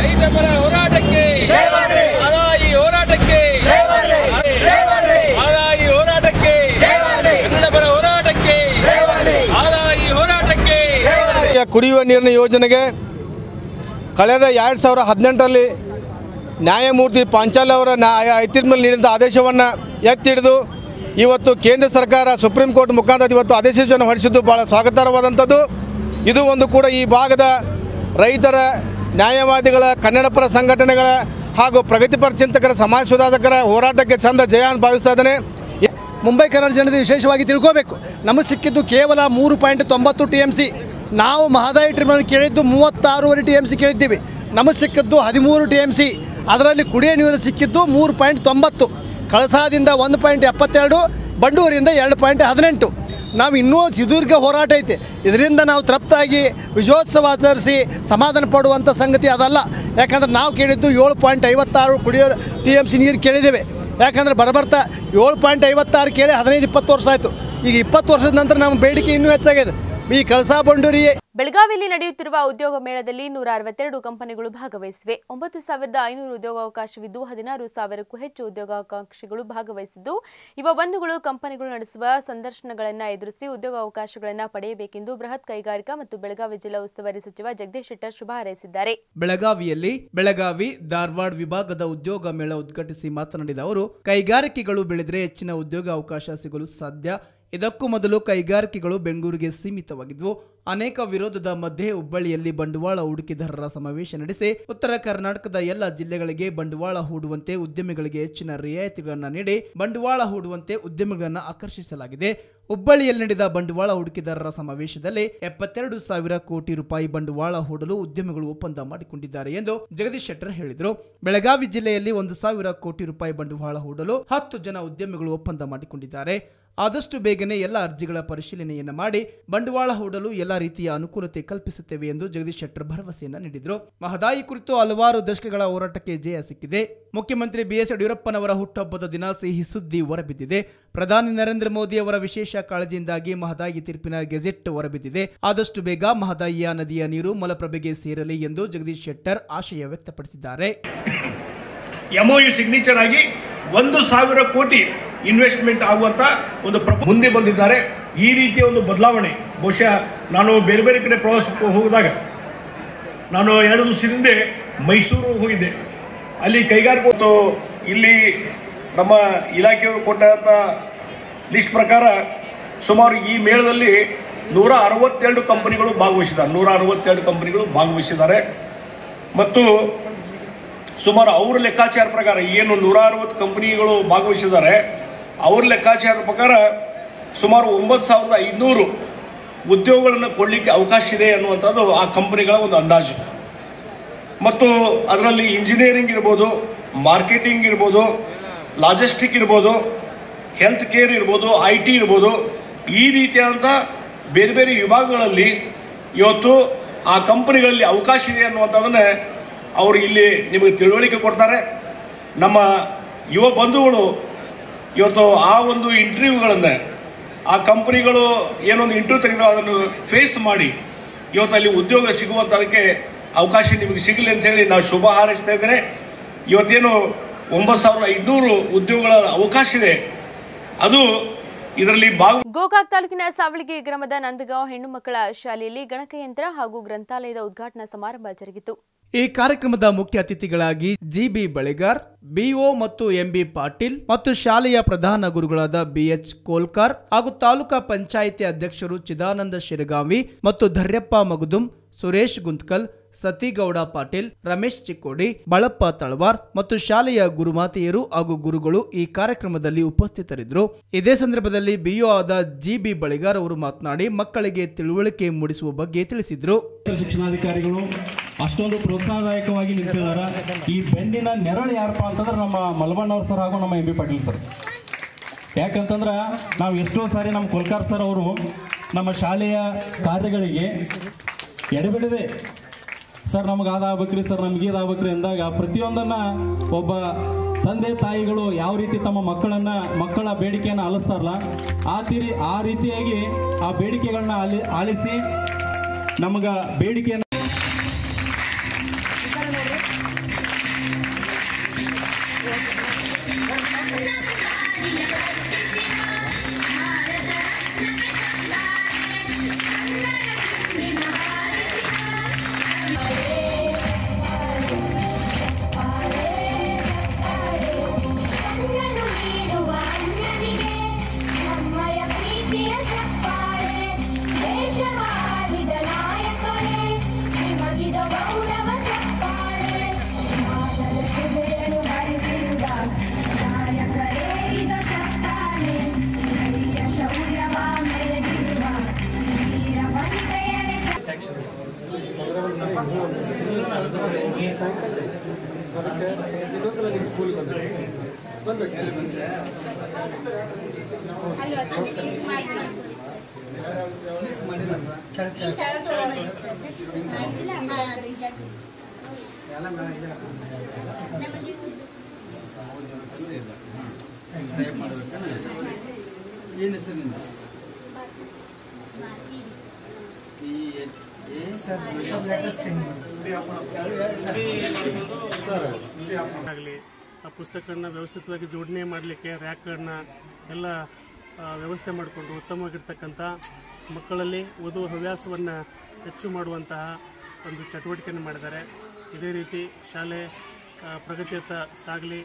S15: ರೈತ ಪರ ಹೋರಾಟಕ್ಕೆ ಮಹದಾಯಿ ಹೋರಾಟಕ್ಕೆ ಮಹದಾಯಿ ಹೋರಾಟಕ್ಕೆ ಕನ್ನಡ ಪರ ಹೋರಾಟಕ್ಕೆ ಮಹದಾಯಿ ಹೋರಾಟಕ್ಕೆ.
S10: ಕುಡಿಯುವ ನೀರಿನ ಯೋಜನೆಗೆ ಕಳೆದ ಎರಡು ಸಾವಿರ ಹದಿನೆಂಟರಲ್ಲಿ ನ್ಯಾಯಮೂರ್ತಿ ಪಾಂಚಾಲ್ ಅವರ ಐತಿರ್ಮಲ್ಲಿ ನೀಡಿದ ಆದೇಶವನ್ನು ಎತ್ತಿ ಹಿಡಿದು ಇವತ್ತು ಕೇಂದ್ರ ಸರ್ಕಾರ ಸುಪ್ರೀಂ ಕೋರ್ಟ್ ಮುಖಾಂತರ ಇವತ್ತು ಆದೇಶವನ್ನು ಹೊರಡಿಸಿದ್ದು ಭಾಳ ಸ್ವಾಗತಾರ್ಹವಾದಂಥದ್ದು. ಇದು ಒಂದು ಕೂಡ ಈ ಭಾಗದ ರೈತರ ನ್ಯಾಯವಾದಿಗಳ, ಕನ್ನಡಪರ ಸಂಘಟನೆಗಳ ಹಾಗೂ ಪ್ರಗತಿಪರ ಚಿಂತಕರ, ಸಮಾಜ ಸುಧಾರಕರ ಹೋರಾಟಕ್ಕೆ ಚಂದ ಜಯ ಅಂತ ಭಾವಿಸ್ತಾ
S16: ಮುಂಬೈ ಕನ್ನಡ ಜನತೆ ವಿಶೇಷವಾಗಿ ತಿಳ್ಕೋಬೇಕು. ನಮಗೆ ಸಿಕ್ಕಿದ್ದು ಕೇವಲ ಮೂರು ಪಾಯಿಂಟ್ ತೊಂಬತ್ತು ಟಿ ಎಂ ಸಿ. ನಾವು ಮಹದಾಯಿ ಟ್ರಿಬ್ಯುನಲ್ ಕೇಳಿದ್ದು ಮೂವತ್ತಾರೂವರೆ ಟಿ ಎಂ ಸಿ ಕೇಳಿದ್ದೀವಿ. ನಮಗೆ ಸಿಕ್ಕಿದ್ದು ಹದಿಮೂರು ಟಿ ಎಂ ಸಿ ಅದರಲ್ಲಿ ಕುಡಿಯೋ ನೀರು ಸಿಕ್ಕಿದ್ದು ಮೂರು ಪಾಯಿಂಟ್ ತೊಂಬತ್ತು. ಕಳಸಾದಿಂದ ಒಂದು ಪಾಯಿಂಟ್ ಎಪ್ಪತ್ತೆರಡು ಬಂಡೂರಿಂದ ಎರಡು ಪಾಯಿಂಟ್ ಹದಿನೆಂಟು. ನಾವು ಇನ್ನೂ ಸುದೀರ್ಘ ಹೋರಾಟ ಐತೆ. ಇದರಿಂದ ನಾವು ತೃಪ್ತಾಗಿ ವಿಜಯೋತ್ಸವ ಆಚರಿಸಿ ಸಮಾಧಾನ ಪಡುವಂಥ ಸಂಗತಿ ಅದಲ್ಲ. ಯಾಕಂದ್ರೆ ನಾವು ಕೇಳಿದ್ದು ಏಳು ಪಾಯಿಂಟ್ ಐವತ್ತಾರು ಕುಡಿಯೋ ಟಿ ಎಂ ಸಿ ನೀರು ಕೇಳಿದ್ದೇವೆ. ಯಾಕಂದ್ರೆ ಬರಬರ್ತಾ ಏಳು ಪಾಯಿಂಟ್ ಐವತ್ತಾರು ಕೇಳಿ ಹದಿನೈದು ಇಪ್ಪತ್ತು ವರ್ಷ ಆಯಿತು. ಈಗ ಇಪ್ಪತ್ತು ವರ್ಷದ ನಂತರ ನಮ್ಮ ಬೇಡಿಕೆ ಇನ್ನೂ ಹೆಚ್ಚಾಗಿದೆ. ಈ ಕಳಸಾ ಬಂಡೂರಿ
S1: ಬೆಳಗಾವಿಯಲ್ಲಿ ನಡೆಯುತ್ತಿರುವ ಉದ್ಯೋಗ ಮೇಳದಲ್ಲಿ ನೂರ ಅರವತ್ತೆರಡು ಕಂಪನಿಗಳು ಭಾಗವಹಿಸಿವೆ. ಒಂಬತ್ತು ಸಾವಿರದ ಐನೂರು ಉದ್ಯೋಗಾವಕಾಶವಿದ್ದು ಹದಿನಾರು ಸಾವಿರಕ್ಕೂ ಹೆಚ್ಚು ಉದ್ಯೋಗಾಕಾಂಕ್ಷಿಗಳು ಭಾಗವಹಿಸಿದ್ದು. ಯುವ ಬಂಧುಗಳು ಕಂಪನಿಗಳು ನಡೆಸುವ ಸಂದರ್ಶನಗಳನ್ನು ಎದುರಿಸಿ ಉದ್ಯೋಗಾವಕಾಶಗಳನ್ನು ಪಡೆಯಬೇಕೆಂದು ಬೃಹತ್ ಕೈಗಾರಿಕಾ ಮತ್ತು ಬೆಳಗಾವಿ ಜಿಲ್ಲಾ ಉಸ್ತುವಾರಿ ಸಚಿವ ಜಗದೀಶ್ ಶೆಟ್ಟರ್ ಶುಭ ಹಾರೈಸಿದ್ದಾರೆ.
S2: ಬೆಳಗಾವಿಯಲ್ಲಿ ಬೆಳಗಾವಿ ಧಾರವಾಡ ವಿಭಾಗದ ಉದ್ಯೋಗ ಮೇಳ ಉದ್ಘಾಟಿಸಿ ಮಾತನಾಡಿದ ಅವರು ಕೈಗಾರಿಕೆಗಳು ಬೆಳೆದರೆ ಹೆಚ್ಚಿನ ಉದ್ಯೋಗ ಅವಕಾಶ ಸಿಗಲು ಸಾಧ್ಯ. ಇದಕ್ಕೂ ಮೊದಲು ಕೈಗಾರಿಕೆಗಳು ಬೆಂಗಳೂರಿಗೆ ಸೀಮಿತವಾಗಿದ್ವು. ಅನೇಕ ವಿರೋಧದ ಮಧ್ಯೆ ಹುಬ್ಬಳ್ಳಿಯಲ್ಲಿ ಬಂಡವಾಳ ಹೂಡಿಕೆದಾರರ ಸಮಾವೇಶ ನಡೆಸಿ ಉತ್ತರ ಕರ್ನಾಟಕದ ಎಲ್ಲ ಜಿಲ್ಲೆಗಳಿಗೆ ಬಂಡವಾಳ ಹೂಡುವಂತೆ ಉದ್ಯಮಿಗಳಿಗೆ ಹೆಚ್ಚಿನ ರಿಯಾಯಿತಿಗಳನ್ನು ನೀಡಿ ಬಂಡವಾಳ ಹೂಡುವಂತೆ ಉದ್ಯಮಿಗಳನ್ನು ಆಕರ್ಷಿಸಲಾಗಿದೆ. ಹುಬ್ಬಳ್ಳಿಯಲ್ಲಿ ನಡೆದ ಬಂಡವಾಳ ಹೂಡಿಕೆದಾರರ ಸಮಾವೇಶದಲ್ಲಿ ಎಪ್ಪತ್ತೆರಡು ಸಾವಿರ ಕೋಟಿ ರೂಪಾಯಿ ಬಂಡವಾಳ ಹೂಡಲು ಉದ್ಯಮಿಗಳು ಒಪ್ಪಂದ ಮಾಡಿಕೊಂಡಿದ್ದಾರೆ ಎಂದು ಜಗದೀಶ್ ಶೆಟ್ಟರ್ ಹೇಳಿದರು. ಬೆಳಗಾವಿ ಜಿಲ್ಲೆಯಲ್ಲಿ ಒಂದು ಸಾವಿರ ಕೋಟಿ ರೂಪಾಯಿ ಬಂಡವಾಳ ಹೂಡಲು ಹತ್ತು ಜನ ಉದ್ಯಮಿಗಳು ಒಪ್ಪಂದ ಮಾಡಿಕೊಂಡಿದ್ದಾರೆ. ಆದಷ್ಟು ಬೇಗನೆ ಎಲ್ಲ ಅರ್ಜಿಗಳ ಪರಿಶೀಲನೆಯನ್ನು ಮಾಡಿ ಬಂಡವಾಳ ಹೂಡಲು ಎಲ್ಲ ರೀತಿಯ ಅನುಕೂಲತೆ ಕಲ್ಪಿಸುತ್ತೇವೆ ಎಂದು ಜಗದೀಶ್ ಶೆಟ್ಟರ್ ಭರವಸೆಯನ್ನು ನೀಡಿದರು. ಮಹದಾಯಿ ಕುರಿತು ಹಲವಾರು ದಶಕಗಳ ಹೋರಾಟಕ್ಕೆ ಜಯ ಸಿಕ್ಕಿದೆ. ಮುಖ್ಯಮಂತ್ರಿ ಬಿಎಸ್ ಯಡಿಯೂರಪ್ಪನವರ ಹುಟ್ಟುಹಬ್ಬದ ದಿನ ಸಿಹಿ ಸುದ್ದಿ ಹೊರಬಿದ್ದಿದೆ. ಪ್ರಧಾನಿ ನರೇಂದ್ರ ಮೋದಿ ಅವರ ವಿಶೇಷ ಕಾಳಜಿಯಿಂದಾಗಿ ಮಹದಾಯಿ ತೀರ್ಪಿನ ಗೆಜೆಟ್ ಹೊರಬಿದ್ದಿದೆ. ಆದಷ್ಟು ಬೇಗ ಮಹದಾಯಿಯ ನದಿಯ ನೀರು ಮಲಪ್ರಭೆಗೆ ಸೇರಲಿ ಎಂದು ಜಗದೀಶ್ ಶೆಟ್ಟರ್ ಆಶಯ ವ್ಯಕ್ತಪಡಿಸಿದ್ದಾರೆ.
S17: ಸಿಗ್ನೇಚರ್ ಆಗಿ ಒಂದು ಸಾವಿರ ಕೋಟಿ ಇನ್ವೆಸ್ಟ್ಮೆಂಟ್ ಆಗುವಂತ ಒಂದು ಮುಂದೆ ಬಂದಿದ್ದಾರೆ. ಈ ರೀತಿಯ ಒಂದು ಬದಲಾವಣೆ. ಬಹುಶಃ ನಾನು ಬೇರೆ ಬೇರೆ ಕಡೆ ಪ್ರವಾಸಕ್ಕೆ ಹೋಗಿದಾಗ ನಾನು ಎರಡು ದಿವಸ ಹಿಂದೆ ಮೈಸೂರು ಹೋಗಿದ್ದೆ. ಅಲ್ಲಿ ಕೈಗಾರಿಕೆ ಇಲ್ಲಿ ನಮ್ಮ ಇಲಾಖೆಯವರು ಕೊಟ್ಟಂಥ ಲಿಸ್ಟ್ ಪ್ರಕಾರ ಸುಮಾರು ಈ ಮೇಳದಲ್ಲಿ ನೂರ ಅರವತ್ತೆರಡು ಕಂಪನಿಗಳು ಭಾಗವಹಿಸಿದ್ದಾರೆ. ನೂರ ಅರವತ್ತೆರಡು ಕಂಪನಿಗಳು ಭಾಗವಹಿಸಿದ್ದಾರೆ. ಮತ್ತು ಸುಮಾರು ಅವ್ರ ಲೆಕ್ಕಾಚಾರ ಪ್ರಕಾರ ಏನು ನೂರ ಅರವತ್ತು ಕಂಪನಿಗಳು ಭಾಗವಹಿಸಿದ್ದಾರೆ. ಅವ್ರ ಲೆಕ್ಕಾಚಾರ ಪ್ರಕಾರ ಸುಮಾರು ಒಂಬತ್ತು ಸಾವಿರದ ಐದುನೂರು ಉದ್ಯೋಗಗಳನ್ನು ಕೊಡಲಿಕ್ಕೆ ಅವಕಾಶ ಇದೆ ಅನ್ನುವಂಥದ್ದು ಆ ಕಂಪನಿಗಳ ಒಂದು ಅಂದಾಜು. ಮತ್ತು ಅದರಲ್ಲಿ ಇಂಜಿನಿಯರಿಂಗ್ ಇರ್ಬೋದು, ಮಾರ್ಕೆಟಿಂಗ್ ಇರ್ಬೋದು, ಲಾಜಿಸ್ಟಿಕ್ ಇರ್ಬೋದು, ಹೆಲ್ತ್ ಕೇರ್ ಇರ್ಬೋದು, ಐ ಟಿ ಇರ್ಬೋದು, ಈ ರೀತಿಯಾದಂಥ ಬೇರೆ ಬೇರೆ ವಿಭಾಗಗಳಲ್ಲಿ ಇವತ್ತು ಆ ಕಂಪನಿಗಳಲ್ಲಿ ಅವಕಾಶ ಇದೆ ಅನ್ನುವಂಥದ್ದನ್ನೇ ಅವರು ಇಲ್ಲಿ ನಿಮಗೆ ತಿಳುವಳಿಕೆ ಕೊಡ್ತಾರೆ. ನಮ್ಮ ಯುವ ಬಂಧುಗಳು ಇವತ್ತು ಆ ಒಂದು ಇಂಟರ್ವ್ಯೂಗಳನ್ನು ಆ ಕಂಪನಿಗಳು ಏನೊಂದು ಇಂಟರ್ವ್ಯೂ ತೆಗೆದ್ರು ಅದನ್ನು ಫೇಸ್ ಮಾಡಿ, ಇವತ್ತು ಅಲ್ಲಿ ಉದ್ಯೋಗ ಸಿಗುವಂಥದಕ್ಕೆ ಅವಕಾಶ ನಿಮಗೆ ಸಿಗಲಿ ಅಂತ ಹೇಳಿ ನಾವು ಶುಭ ಹಾರೈಸ್ತಾ ಇದ್ದೇನೆ. ಇವತ್ತೇನು ಒಂಬತ್ತು ಸಾವಿರದ ಐದುನೂರು ಉದ್ಯೋಗಗಳ ಅವಕಾಶ ಇದೆ. ಅದು ಇದರಲ್ಲಿ
S1: ಗೋಕಾಕ್ ತಾಲೂಕಿನ ಸಾವಳಿಗೆ ಗ್ರಾಮದ ನಂದಗಾಂವ್ ಹೆಣ್ಣು ಮಕ್ಕಳ ಶಾಲೆಯಲ್ಲಿ ಗಣಕಯಂತ್ರ ಹಾಗೂ ಗ್ರಂಥಾಲಯದ ಉದ್ಘಾಟನಾ ಸಮಾರಂಭ ಜರುಗಿತು.
S2: ಈ ಕಾರ್ಯಕ್ರಮದ ಮುಖ್ಯ ಅತಿಥಿಗಳಾಗಿ ಜಿಬಿ ಬಳಿಗಾರ್ ಬಿಒ ಮತ್ತು ಎಂಬಿ ಪಾಟೀಲ್ ಮತ್ತು ಶಾಲೆಯ ಪ್ರಧಾನ ಗುರುಗಳಾದ ಬಿಎಚ್ ಕೋಲ್ಕಾರ್ ಹಾಗೂ ತಾಲೂಕಾ ಪಂಚಾಯಿತಿ ಅಧ್ಯಕ್ಷರು ಚಿದಾನಂದ ಶಿರಗಾಮಿ ಮತ್ತು ಧರ್ಯಪ್ಪ ಮಗುದುಂ ಸುರೇಶ್ ಗುಂತ್ಕಲ್ ಸತಿಗೌಡ ಪಾಟೀಲ್, ರಮೇಶ್ ಚಿಕ್ಕೋಡಿ, ಬಳಪ್ಪ ತಳವಾರ್ ಮತ್ತು ಶಾಲೆಯ ಗುರುಮಾತೆಯರು ಹಾಗೂ ಗುರುಗಳು ಈ ಕಾರ್ಯಕ್ರಮದಲ್ಲಿ ಉಪಸ್ಥಿತರಿದ್ದರು. ಇದೇ ಸಂದರ್ಭದಲ್ಲಿ ಬಿಒ ಆದ ಜಿಬಿ ಬಳಿಗಾರ್ ಅವರು ಮಾತನಾಡಿ ಮಕ್ಕಳಿಗೆ ತಿಳುವಳಿಕೆ ಮೂಡಿಸುವ ಬಗ್ಗೆ ತಿಳಿಸಿದರು.
S18: ಶಿಕ್ಷಣಾಧಿಕಾರಿಗಳು ಅಷ್ಟೊಂದು ಪ್ರೋತ್ಸಾಹದಾಯಕವಾಗಿ ನಿಂತಿದ್ದಾರೆ. ಈ ಬೆನ್ನಿನ ನೆರಳು ಯಾರಪ್ಪ ಅಂತಂದ್ರೆ ನಮ್ಮ ಮಲಬಣ್ಣವ್ರ ಸರ್ ಹಾಗೂ ನಮ್ಮ ಎಂ ಬಿ ಪಾಟೀಲ್ ಸರ್. ಯಾಕಂತಂದ್ರೆ ನಾವು ಎಷ್ಟೋ ಸಾರಿ ನಮ್ಮ ಕೊಲ್ಕಾರ್ ಸರ್ ಅವರು ನಮ್ಮ ಶಾಲೆಯ ಕಾರ್ಯಗಳಿಗೆ ಎಡೆಬಿಡದೆ ಸರ್, ನಮ್ಗೆ ಅದಾಗ್ಬೇಕ್ರಿ ಸರ್, ನಮ್ಗೆ ಇದಾಗ್ಬೇಕ್ರಿ ಅಂದಾಗ ಪ್ರತಿಯೊಂದನ್ನ ಒಬ್ಬ ತಂದೆ ತಾಯಿಗಳು ಯಾವ ರೀತಿ ತಮ್ಮ ಮಕ್ಕಳನ್ನ, ಮಕ್ಕಳ ಬೇಡಿಕೆಯನ್ನು ಆಲಿಸ್ತಾರಲ್ಲ ಆ ತೀರಿ, ಆ ರೀತಿಯಾಗಿ ಆ ಬೇಡಿಕೆಗಳನ್ನ ಆಲಿ ಆಲಿಸಿ ನಮಗ ಬೇಡಿಕೆಯನ್ನು
S19: ಏನು ಹೆಸರು ನಿಂದು
S20: ಆಗಲಿ, ಆ ಪುಸ್ತಕಗಳನ್ನ ವ್ಯವಸ್ಥಿತವಾಗಿ ಜೋಡಣೆ ಮಾಡಲಿಕ್ಕೆ, ರ್ಯಾಕ್ಗಳನ್ನ ಎಲ್ಲ ವ್ಯವಸ್ಥೆ ಮಾಡಿಕೊಂಡು ಉತ್ತಮವಾಗಿರ್ತಕ್ಕಂಥ ಮಕ್ಕಳಲ್ಲಿ ಓದುವ ಹವ್ಯಾಸವನ್ನು ಹೆಚ್ಚು ಮಾಡುವಂತಹ ಒಂದು ಚಟುವಟಿಕೆಯನ್ನು ಮಾಡಿದ್ದಾರೆ. ಇದೇ ರೀತಿ ಶಾಲೆ ಪ್ರಗತಿಯತ್ತ ಸಾಗಲಿ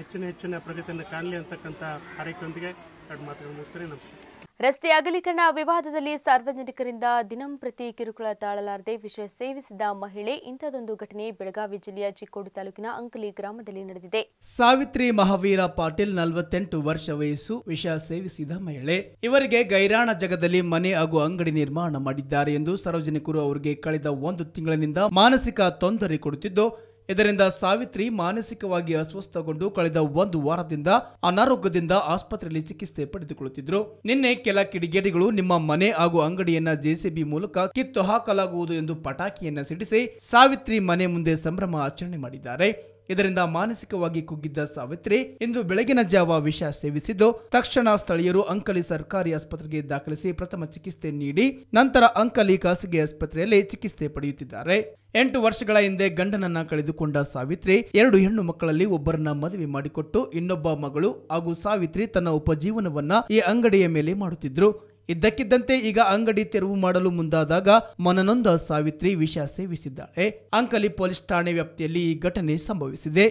S20: ಹೆಚ್ಚಿನ ಹೆಚ್ಚಿನ ಪ್ರಗತಿಯನ್ನು ಕಾಣಲಿ ಅಂತಕ್ಕಂಥ ಹಾರೈಕೆಯೊಂದಿಗೆ ಎರಡು ಮಾತುಗಳು ಮುಗಿಸ್ತೀನಿ. ನಮಸ್ಕಾರ.
S1: ರಸ್ತೆ ಅಗಲೀಕರಣ ವಿವಾದದಲ್ಲಿ ಸಾರ್ವಜನಿಕರಿಂದ ದಿನಂಪ್ರತಿ ಕಿರುಕುಳ ತಾಳಲಾರದೆ ವಿಷ ಸೇವಿಸಿದ ಮಹಿಳೆ ಇಂಥದೊಂದು ಘಟನೆ ಬೆಳಗಾವಿ ಜಿಲ್ಲೆಯ ಚಿಕ್ಕೋಡಿ ತಾಲೂಕಿನ ಅಂಕಲಿ ಗ್ರಾಮದಲ್ಲಿ ನಡೆದಿದೆ.
S2: ಸಾವಿತ್ರಿ ಮಹಾವೀರ ಪಾಟೀಲ್ ನಲವತ್ತೆಂಟು ವರ್ಷ ವಯಸ್ಸು ವಿಷ ಸೇವಿಸಿದ ಮಹಿಳೆ. ಇವರಿಗೆ ಗೈರಾಣ ಜಗದಲ್ಲಿ ಮನೆ ಹಾಗೂ ಅಂಗಡಿ ನಿರ್ಮಾಣ ಮಾಡಿದ್ದಾರೆ ಎಂದು ಸಾರ್ವಜನಿಕರು ಅವರಿಗೆ ಕಳೆದ ಒಂದು ತಿಂಗಳಿನಿಂದ ಮಾನಸಿಕ ತೊಂದರೆ ಕೊಡುತ್ತಿದ್ದು ಇದರಿಂದ ಸಾವಿತ್ರಿ ಮಾನಸಿಕವಾಗಿ ಅಸ್ವಸ್ಥಗೊಂಡು ಕಳೆದ ಒಂದು ವಾರದಿಂದ ಅನಾರೋಗ್ಯದಿಂದ ಆಸ್ಪತ್ರೆಯಲ್ಲಿ ಚಿಕಿತ್ಸೆ ಪಡೆದುಕೊಳ್ಳುತ್ತಿದ್ರು. ನಿನ್ನೆ ಕೆಲ ಕಿಡಿಗೇಡಿಗಳು ನಿಮ್ಮ ಮನೆ ಹಾಗೂ ಅಂಗಡಿಯನ್ನ ಜೆಸಿಬಿ ಮೂಲಕ ಕಿತ್ತು ಹಾಕಲಾಗುವುದು ಎಂದು ಪಟಾಕಿಯನ್ನ ಸಿಡಿಸಿ ಸಾವಿತ್ರಿ ಮನೆ ಮುಂದೆ ಸಂಭ್ರಮ ಆಚರಣೆ ಮಾಡಿದ್ದಾರೆ. ಇದರಿಂದ ಮಾನಸಿಕವಾಗಿ ಕುಗ್ಗಿದ್ದ ಸಾವಿತ್ರಿ ಇಂದು ಬೆಳಗಿನ ಜಾವ ವಿಷ ಸೇವಿಸಿದ್ದು, ತಕ್ಷಣ ಸ್ಥಳೀಯರು ಅಂಕಲಿ ಸರ್ಕಾರಿ ಆಸ್ಪತ್ರೆಗೆ ದಾಖಲಿಸಿ ಪ್ರಥಮ ಚಿಕಿತ್ಸೆ ನೀಡಿ, ನಂತರ ಅಂಕಲಿ ಖಾಸಗಿ ಆಸ್ಪತ್ರೆಯಲ್ಲಿ ಚಿಕಿತ್ಸೆ ಪಡೆಯುತ್ತಿದ್ದಾರೆ. ಎಂಟು ವರ್ಷಗಳ ಹಿಂದೆ ಗಂಡನನ್ನ ಕಳೆದುಕೊಂಡ ಸಾವಿತ್ರಿ, ಎರಡು ಹೆಣ್ಣು ಮಕ್ಕಳಲ್ಲಿ ಒಬ್ಬರನ್ನ ಮದುವೆ ಮಾಡಿಕೊಟ್ಟು ಇನ್ನೊಬ್ಬ ಮಗಳು ಹಾಗೂ ಸಾವಿತ್ರಿ ತನ್ನ ಉಪಜೀವನವನ್ನ ಈ ಅಂಗಡಿಯ ಮೇಲೆ ಮಾಡುತ್ತಿದ್ರು. ಇದ್ದಕ್ಕಿದ್ದಂತೆ ಈಗ ಅಂಗಡಿ ತೆರವು ಮಾಡಲು ಮುಂದಾದಾಗ ಮನನೊಂದ ಸಾವಿತ್ರಿ ವಿಷ ಸೇವಿಸಿದ್ದಾಳೆ. ಅಂಕಲಿ ಪೊಲೀಸ್ ಠಾಣೆ ವ್ಯಾಪ್ತಿಯಲ್ಲಿ ಈ ಘಟನೆ ಸಂಭವಿಸಿದೆ.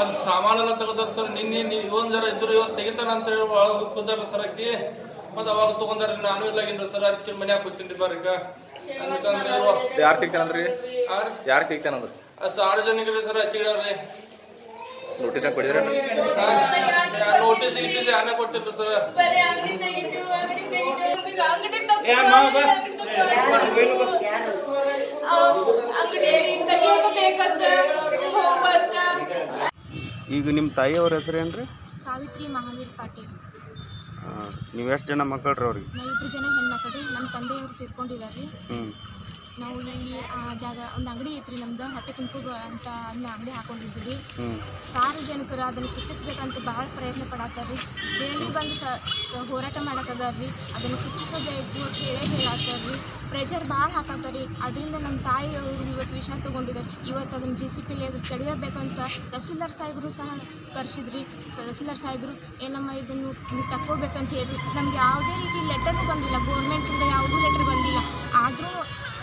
S13: ಅದು ಸಾಮಾನೆಲ್ಲ ತಗೋದಾರ ಸರ್ ನಿನ್ನೆ ಒಂದ್ ಜರ ಇದ್ರು ಇವತ್ತು ತೆಗಿತಾನ ಅಂತ ಹೇಳಿ ಒಳಗೆ ಕುಂದಾರ ಸರ್ ಅಕ್ಕಿ ಮತ್ತೆ ಅವಾಗ ತಗೊಂಡಾರ ನಾನು ಇಲ್ಲಾಗಿನ್ರಿ ಸರ್ ಅದಕ್ಕೆ ಮನ್ಯಾಗ ಕೂತೀನಿ ಅದಕ್ಕಂದ್ರೆ
S19: ಯಾರು ತೆಗಿತಾನಂದ್ರಿ? ಯಾರು? ತೆಗಿತಾನಂದ್ರಿ?
S13: ಸಾರ್ವಜನಿಕರು ಸರ್ ಹಚ್ಚಿಡ್ರಿ
S19: ನೋಟಿಸ್ ಕೊಡಿದ್ರೆ?
S13: Notice sir.
S5: ಈಗ ನಿಮ್ಮ ತಾಯಿಯವ್ರ ಹೆಸರು ಏನ್ರಿ?
S21: ಸಾವಿತ್ರಿ ಮಹಾವೀರ್ ಪಾಟೀಲ್.
S5: ನೀವು ಎಷ್ಟು ಜನ ಮಕ್ಕಳ್ರಿ ಅವ್ರಿಗೆ?
S21: ಇಬ್ರು ಜನ ಹೆಣ್ಮಕ್ಳು ರೀ. ನಮ್ಮ ತಂದೆಯವರು ತೀರ್ಕೊಂಡಿದ್ದಾರೆ ರೀ.
S5: ಹ್ಞೂ
S21: ನಾವು ಇಲ್ಲಿ ಆ ಜಾಗ ಒಂದು ಅಂಗಡಿ ಐತ್ರಿ ನಮ್ದು ಹೊಟ್ಟೆ ತುಂಬಿಕೋ ಅಂತ ಅದನ್ನ ಅಂಗಡಿ ಹಾಕೊಂಡಿದ್ವಿ ಸಾರ್ವಜನಿಕರು ಅದನ್ನು ಕಿತ್ತಿಸ್ಬೇಕಂತ ಭಾಳ ಪ್ರಯತ್ನ ಪಡತ್ತಾರ್ರಿ ಡೈಲಿ ಬಂದು ಸ ಹೋರಾಟ ಮಾಡಕ್ಕದಾರ್ರಿ ಅದನ್ನು ಕಿತ್ತಿಸಬೇಕು ಅಂತ ಹೇಳೇ ಹೇಳತ್ತಾರ್ರಿ ಪ್ರೆಷರ್ ಭಾಳ ಹಾಕತ್ತಾರ್ರಿ ಅದರಿಂದ ನಮ್ಮ ತಾಯಿ ಅವರು ಇವತ್ತು ವಿಷ ತೊಗೊಂಡಿದ್ದಾರೆ. ಇವತ್ತು ಅದನ್ನು ಜೆ ಸಿ ಪಿಲಿ ತಡೆಯಬೇಕಂತ ತಹಸೀಲ್ದಾರ್ ಸಾಹೇಬರು ಸಹ ಕರೆಸಿದ್ರಿ. ತಹಸೀಲ್ದಾರ್ ಸಾಹೇಬರು ಏನಮ್ಮ ಇದನ್ನು ನೀವು ತಕ್ಕೋಬೇಕಂತ ಹೇಳಿ ನಮ್ಗೆ ಯಾವುದೇ ರೀತಿ ಲೆಟರ್ನು ಬಂದಿಲ್ಲ. ಗೌರ್ಮೆಂಟಿಂದ ಯಾವುದೂ ಲೆಟರ್ ಬಂದಿಲ್ಲ. ಆದರೂ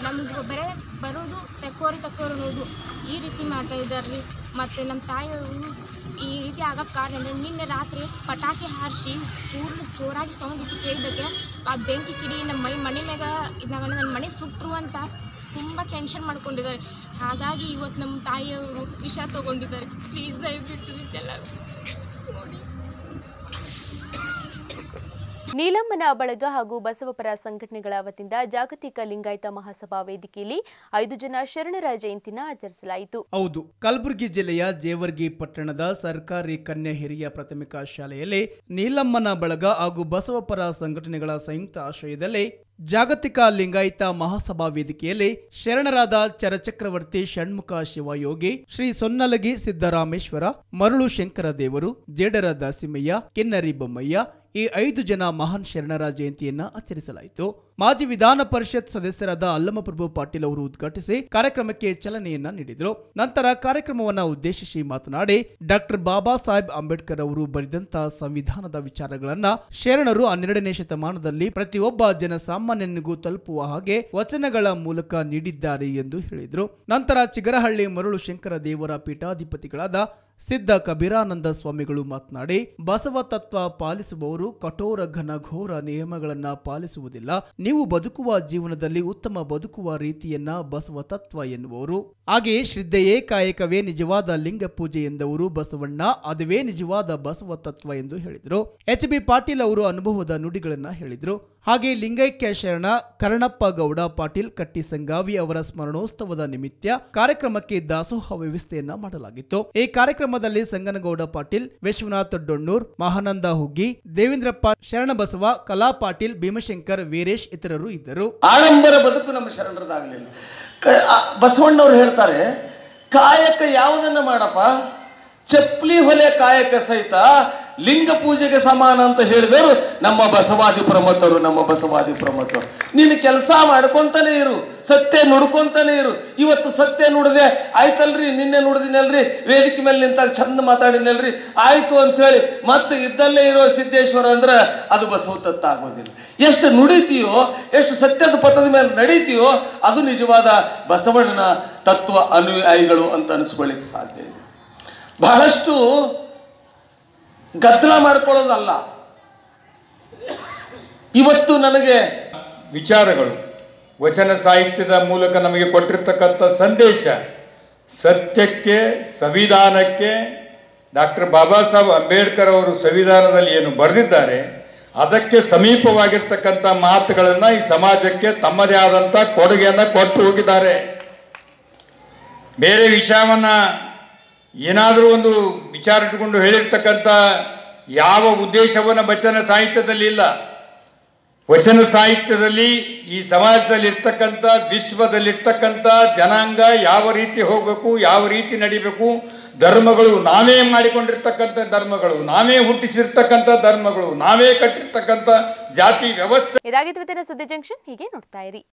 S21: ನಮ್ಗೆ ಬರೇ ಬರೋದು ತೆಕ್ಕೋರಿ ತಕ್ಕೋರು ಅನ್ನೋದು ಈ ರೀತಿ ಮಾಡ್ತಾ ಇದ್ದಾರೆ ಮತ್ತು ನಮ್ಮ ತಾಯಿಯವರು ಈ ರೀತಿ ಆಗೋಕ್ಕೆ ಕಾರಣ ಅಂದರೆ ನಿನ್ನೆ ರಾತ್ರಿ ಪಟಾಕಿ ಹಾರಿಸಿ ಪೂರ್ಣ ಜೋರಾಗಿ ಸೌಂಡ್ ಇಟ್ಟು ಕೇಳಿದ್ದಕ್ಕೆ ಆ ಬೆಂಕಿ ಕಿಡಿ ನಮ್ಮ ಮೈ ಮನೆ ಮ್ಯಾಗ ಇದ್ನಾಗ ನನ್ನ ಮನೆ ಸುಟ್ಟರು ಅಂತ ತುಂಬ ಟೆನ್ಷನ್ ಮಾಡ್ಕೊಂಡಿದ್ದಾರೆ. ಹಾಗಾಗಿ ಇವತ್ತು ನಮ್ಮ ತಾಯಿಯವರು ವಿಷ ತೊಗೊಂಡಿದ್ದಾರೆ. ಪ್ಲೀಸ್ ದಯವಿಟ್ಟು ಇದೆಲ್ಲ
S1: ನೀಲಮ್ಮನ ಬಳಗ ಹಾಗೂ ಬಸವಪರ ಸಂಘಟನೆಗಳ ವತಿಯಿಂದ ಜಾಗತಿಕ ಲಿಂಗಾಯತ ಮಹಾಸಭಾ ವೇದಿಕೆಯಲ್ಲಿ ಐದು ಜನ ಶರಣರ ಜಯಂತಿನ ಆಚರಿಸಲಾಯಿತು.
S2: ಹೌದು, ಕಲಬುರಗಿ ಜಿಲ್ಲೆಯ ಜೇವರ್ಗಿ ಪಟ್ಟಣದ ಸರ್ಕಾರಿ ಕನ್ಯಾ ಹಿರಿಯ ಪ್ರಾಥಮಿಕ ಶಾಲೆಯಲ್ಲಿ ನೀಲಮ್ಮನ ಬಳಗ ಹಾಗೂ ಬಸವಪರ ಸಂಘಟನೆಗಳ ಸಂಯುಕ್ತ ಆಶ್ರಯದಲ್ಲಿ ಜಾಗತಿಕ ಲಿಂಗಾಯತ ಮಹಾಸಭಾ ವೇದಿಕೆಯಲ್ಲಿ ಶರಣರಾದ ಚರಚಕ್ರವರ್ತಿ ಷಣ್ಮುಖ ಶಿವಯೋಗಿ, ಶ್ರೀ ಸೊನ್ನಲಗಿ ಸಿದ್ದರಾಮೇಶ್ವರ, ಮರುಳು ಶಂಕರ ದೇವರು, ಜೇಡರ ದಾಸಿಮಯ್ಯ, ಕಿನ್ನರಿ ಬೊಮ್ಮಯ್ಯ ಈ ಐದು ಜನ ಮಹಾನ್ ಶರಣರ ಜಯಂತಿಯನ್ನ ಆಚರಿಸಲಾಯಿತು. ಮಾಜಿ ವಿಧಾನ ಪರಿಷತ್ ಸದಸ್ಯರಾದ ಅಲ್ಲಮಪ್ರಭು ಪಾಟೀಲ್ ಅವರು ಉದ್ಘಾಟಿಸಿ ಕಾರ್ಯಕ್ರಮಕ್ಕೆ ಚಾಲನೆಯನ್ನ ನೀಡಿದರು. ನಂತರ ಕಾರ್ಯಕ್ರಮವನ್ನ ಉದ್ದೇಶಿಸಿ ಮಾತನಾಡಿ, ಡಾಕ್ಟರ್ ಬಾಬಾ ಸಾಹೇಬ್ ಅಂಬೇಡ್ಕರ್ ಅವರು ಬರೆದಂತಹ ಸಂವಿಧಾನದ ವಿಚಾರಗಳನ್ನ ಶರಣರು ಹನ್ನೆರಡನೇ ಶತಮಾನದಲ್ಲಿ ಪ್ರತಿಯೊಬ್ಬ ಜನಸಾಮಾನ್ಯನಿಗೂ ತಲುಪುವ ಹಾಗೆ ವಚನಗಳ ಮೂಲಕ ನೀಡಿದ್ದಾರೆ ಎಂದು ಹೇಳಿದರು. ನಂತರ ಚಿಗರಹಳ್ಳಿ ಮರುಳು ಶಂಕರ ದೇವರ ಪೀಠಾಧಿಪತಿಗಳಾದ ಸಿದ್ಧ ಕಬೀರಾನಂದ ಸ್ವಾಮಿಗಳು ಮಾತನಾಡಿ, ಬಸವ ತತ್ವ ಪಾಲಿಸುವವರು ಕಠೋರ ಘನಘೋರ ನಿಯಮಗಳನ್ನ ಪಾಲಿಸುವುದಿಲ್ಲ. ನೀವು ಬದುಕುವ ಜೀವನದಲ್ಲಿ ಉತ್ತಮ ಬದುಕುವ ರೀತಿಯನ್ನ ಬಸವ ತತ್ವ ಎನ್ನುವರು. ಹಾಗೆಯೇ ಶ್ರದ್ಧೆಯೇ ಕಾಯಕವೇ ನಿಜವಾದ ಲಿಂಗ ಪೂಜೆ ಎಂದವರು ಬಸವಣ್ಣ, ಅದುವೇ ನಿಜವಾದ ಬಸವ ತತ್ವ ಎಂದು ಹೇಳಿದರು. ಎಚ್ ಬಿ ಪಾಟೀಲ್ ಅವರು ಅನುಭವದ ನುಡಿಗಳನ್ನ ಹೇಳಿದರು. ಹಾಗೆ ಲಿಂಗೈಕ್ಯ ಶರಣ, ಕರಣಪ್ಪ ಗೌಡ ಪಾಟೀಲ್, ಕಟ್ಟಿ ಸಂಗಾವಿ ಅವರ ಸ್ಮರಣೋತ್ಸವದ ನಿಮಿತ್ತ ಕಾರ್ಯಕ್ರಮಕ್ಕೆ ದಾಸೋಹ ವ್ಯವಸ್ಥೆಯನ್ನ ಮಾಡಲಾಗಿತ್ತು. ಈ ಕಾರ್ಯಕ್ರಮದಲ್ಲಿ ಸಂಗನಗೌಡ ಪಾಟೀಲ್, ವಿಶ್ವನಾಥ್ ಡೊಣ್ಣೂರ್, ಮಹಾನಂದ ಹುಗ್ಗಿ, ದೇವೇಂದ್ರಪ್ಪ ಶರಣಬಸವ, ಕಲಾ ಪಾಟೀಲ್, ಭೀಮಶಂಕರ್, ವೀರೇಶ್ ಇತರರು ಇದ್ದರು.
S22: ಆಡಂಬರ ಬದುಕು ನಮ್ಮ ಶರಣರದಾಗಲಿಲ್ಲ. ಬಸವಣ್ಣವ್ರು ಹೇಳ್ತಾರೆ, ಕಾಯಕ ಯಾವುದನ್ನ ಮಾಡಪ್ಪ? ಚಪ್ಪಲಿ ಹೊಲೆ ಕಾಯಕ ಸಹಿತ ಲಿಂಗ ಪೂಜೆಗೆ ಸಮಾನ ಅಂತ ಹೇಳಿದವರು ನಮ್ಮ ಬಸವಾದಿ ಪ್ರಮತರು ನಮ್ಮ ಬಸವಾದಿ ಪ್ರಮತರು ನೀನು ಕೆಲಸ ಮಾಡ್ಕೊಂತಾನೆ ಇರು, ಸತ್ಯ ನುಡ್ಕೊಂತಾನೆ ಇರು. ಇವತ್ತು ಸತ್ಯ ನುಡಿದೆ, ಆಯ್ತಲ್ರಿ, ನಿನ್ನೆ ನುಡಿದಿನಲ್ರಿ, ವೇದಿಕೆ ಮೇಲೆ ನಿಂತಾಗ ಚಂದ ಮಾತಾಡಿನಲ್ರಿ, ಆಯ್ತು ಅಂತ ಹೇಳಿ ಮತ್ತೆ ಇದ್ದಲ್ಲೇ ಇರೋ ಸಿದ್ದೇಶ್ವರ ಅಂದ್ರೆ ಅದು ಬಸವ ತತ್ವ ಆಗೋದಿಲ್ಲ ಎಷ್ಟು ನುಡಿತೀಯೋ, ಎಷ್ಟು ಸತ್ಯದ ಪಥದ ಮೇಲೆ ನಡೀತೀಯೋ, ಅದು ನಿಜವಾದ ಬಸವಣ್ಣನ ತತ್ವ ಅನುಯಾಯಿಗಳು ಅಂತ ಅನಿಸ್ಕೊಳ್ಳಿಕ್ಕೆ ಸಾಧ್ಯ ಇದೆ ಬಹಳಷ್ಟು ಗದ್ದಲ ಮಾಡ್ಕೊಳ್ಳೋದಲ್ಲ. ಇವತ್ತು ನನಗೆ
S23: ವಿಚಾರಗಳು, ವಚನ ಸಾಹಿತ್ಯದ ಮೂಲಕ ನಮಗೆ ಕೊಟ್ಟಿರ್ತಕ್ಕಂಥ ಸಂದೇಶ, ಸತ್ಯಕ್ಕೆ, ಸಂವಿಧಾನಕ್ಕೆ ಡಾಕ್ಟರ್ ಬಾಬಾ ಸಾಹೇಬ್ ಅಂಬೇಡ್ಕರ್ ಅವರು ಸಂವಿಧಾನದಲ್ಲಿ ಏನು ಬರೆದಿದ್ದಾರೆ, ಅದಕ್ಕೆ ಸಮೀಪವಾಗಿರ್ತಕ್ಕಂಥ ಮಾತುಗಳನ್ನು ಈ ಸಮಾಜಕ್ಕೆ ತಮ್ಮದೇ ಆದಂಥ ಕೊಡುಗೆಯನ್ನು ಕೊಟ್ಟು ಹೋಗಿದ್ದಾರೆ. ಬೇರೆ ವಿಷಯವನ್ನ ಏನಾದರೂ ಒಂದು ವಿಚಾರ ಇಟ್ಟುಕೊಂಡು ಹೇಳಿರ್ತಕ್ಕಂಥ ಯಾವ ಉದ್ದೇಶವನ್ನು ವಚನ ಸಾಹಿತ್ಯದಲ್ಲಿ ಇಲ್ಲ. ವಚನ ಸಾಹಿತ್ಯದಲ್ಲಿ ಈ ಸಮಾಜದಲ್ಲಿ ಇರ್ತಕ್ಕಂಥ ವಿಶ್ವದಲ್ಲಿರ್ತಕ್ಕಂಥ ಜನಾಂಗ ಯಾವ ರೀತಿ ಹೋಗಬೇಕು, ಯಾವ ರೀತಿ ನಡಿಬೇಕು, ಧರ್ಮಗಳು ನಾವೇ ಮಾಡಿಕೊಂಡಿರ್ತಕ್ಕಂಥ ಧರ್ಮಗಳು, ನಾವೇ ಹುಟ್ಟಿಸಿರ್ತಕ್ಕಂಥ ಧರ್ಮಗಳು, ನಾವೇ ಕಟ್ಟಿರ್ತಕ್ಕಂಥ ಜಾತಿ ವ್ಯವಸ್ಥೆ.
S1: ಇದಾಗಿತ್ತು ಸುದ್ದಿ ಜಂಕ್ಷನ್, ಹೀಗೆ ನೋಡ್ತಾ ಇರಿ.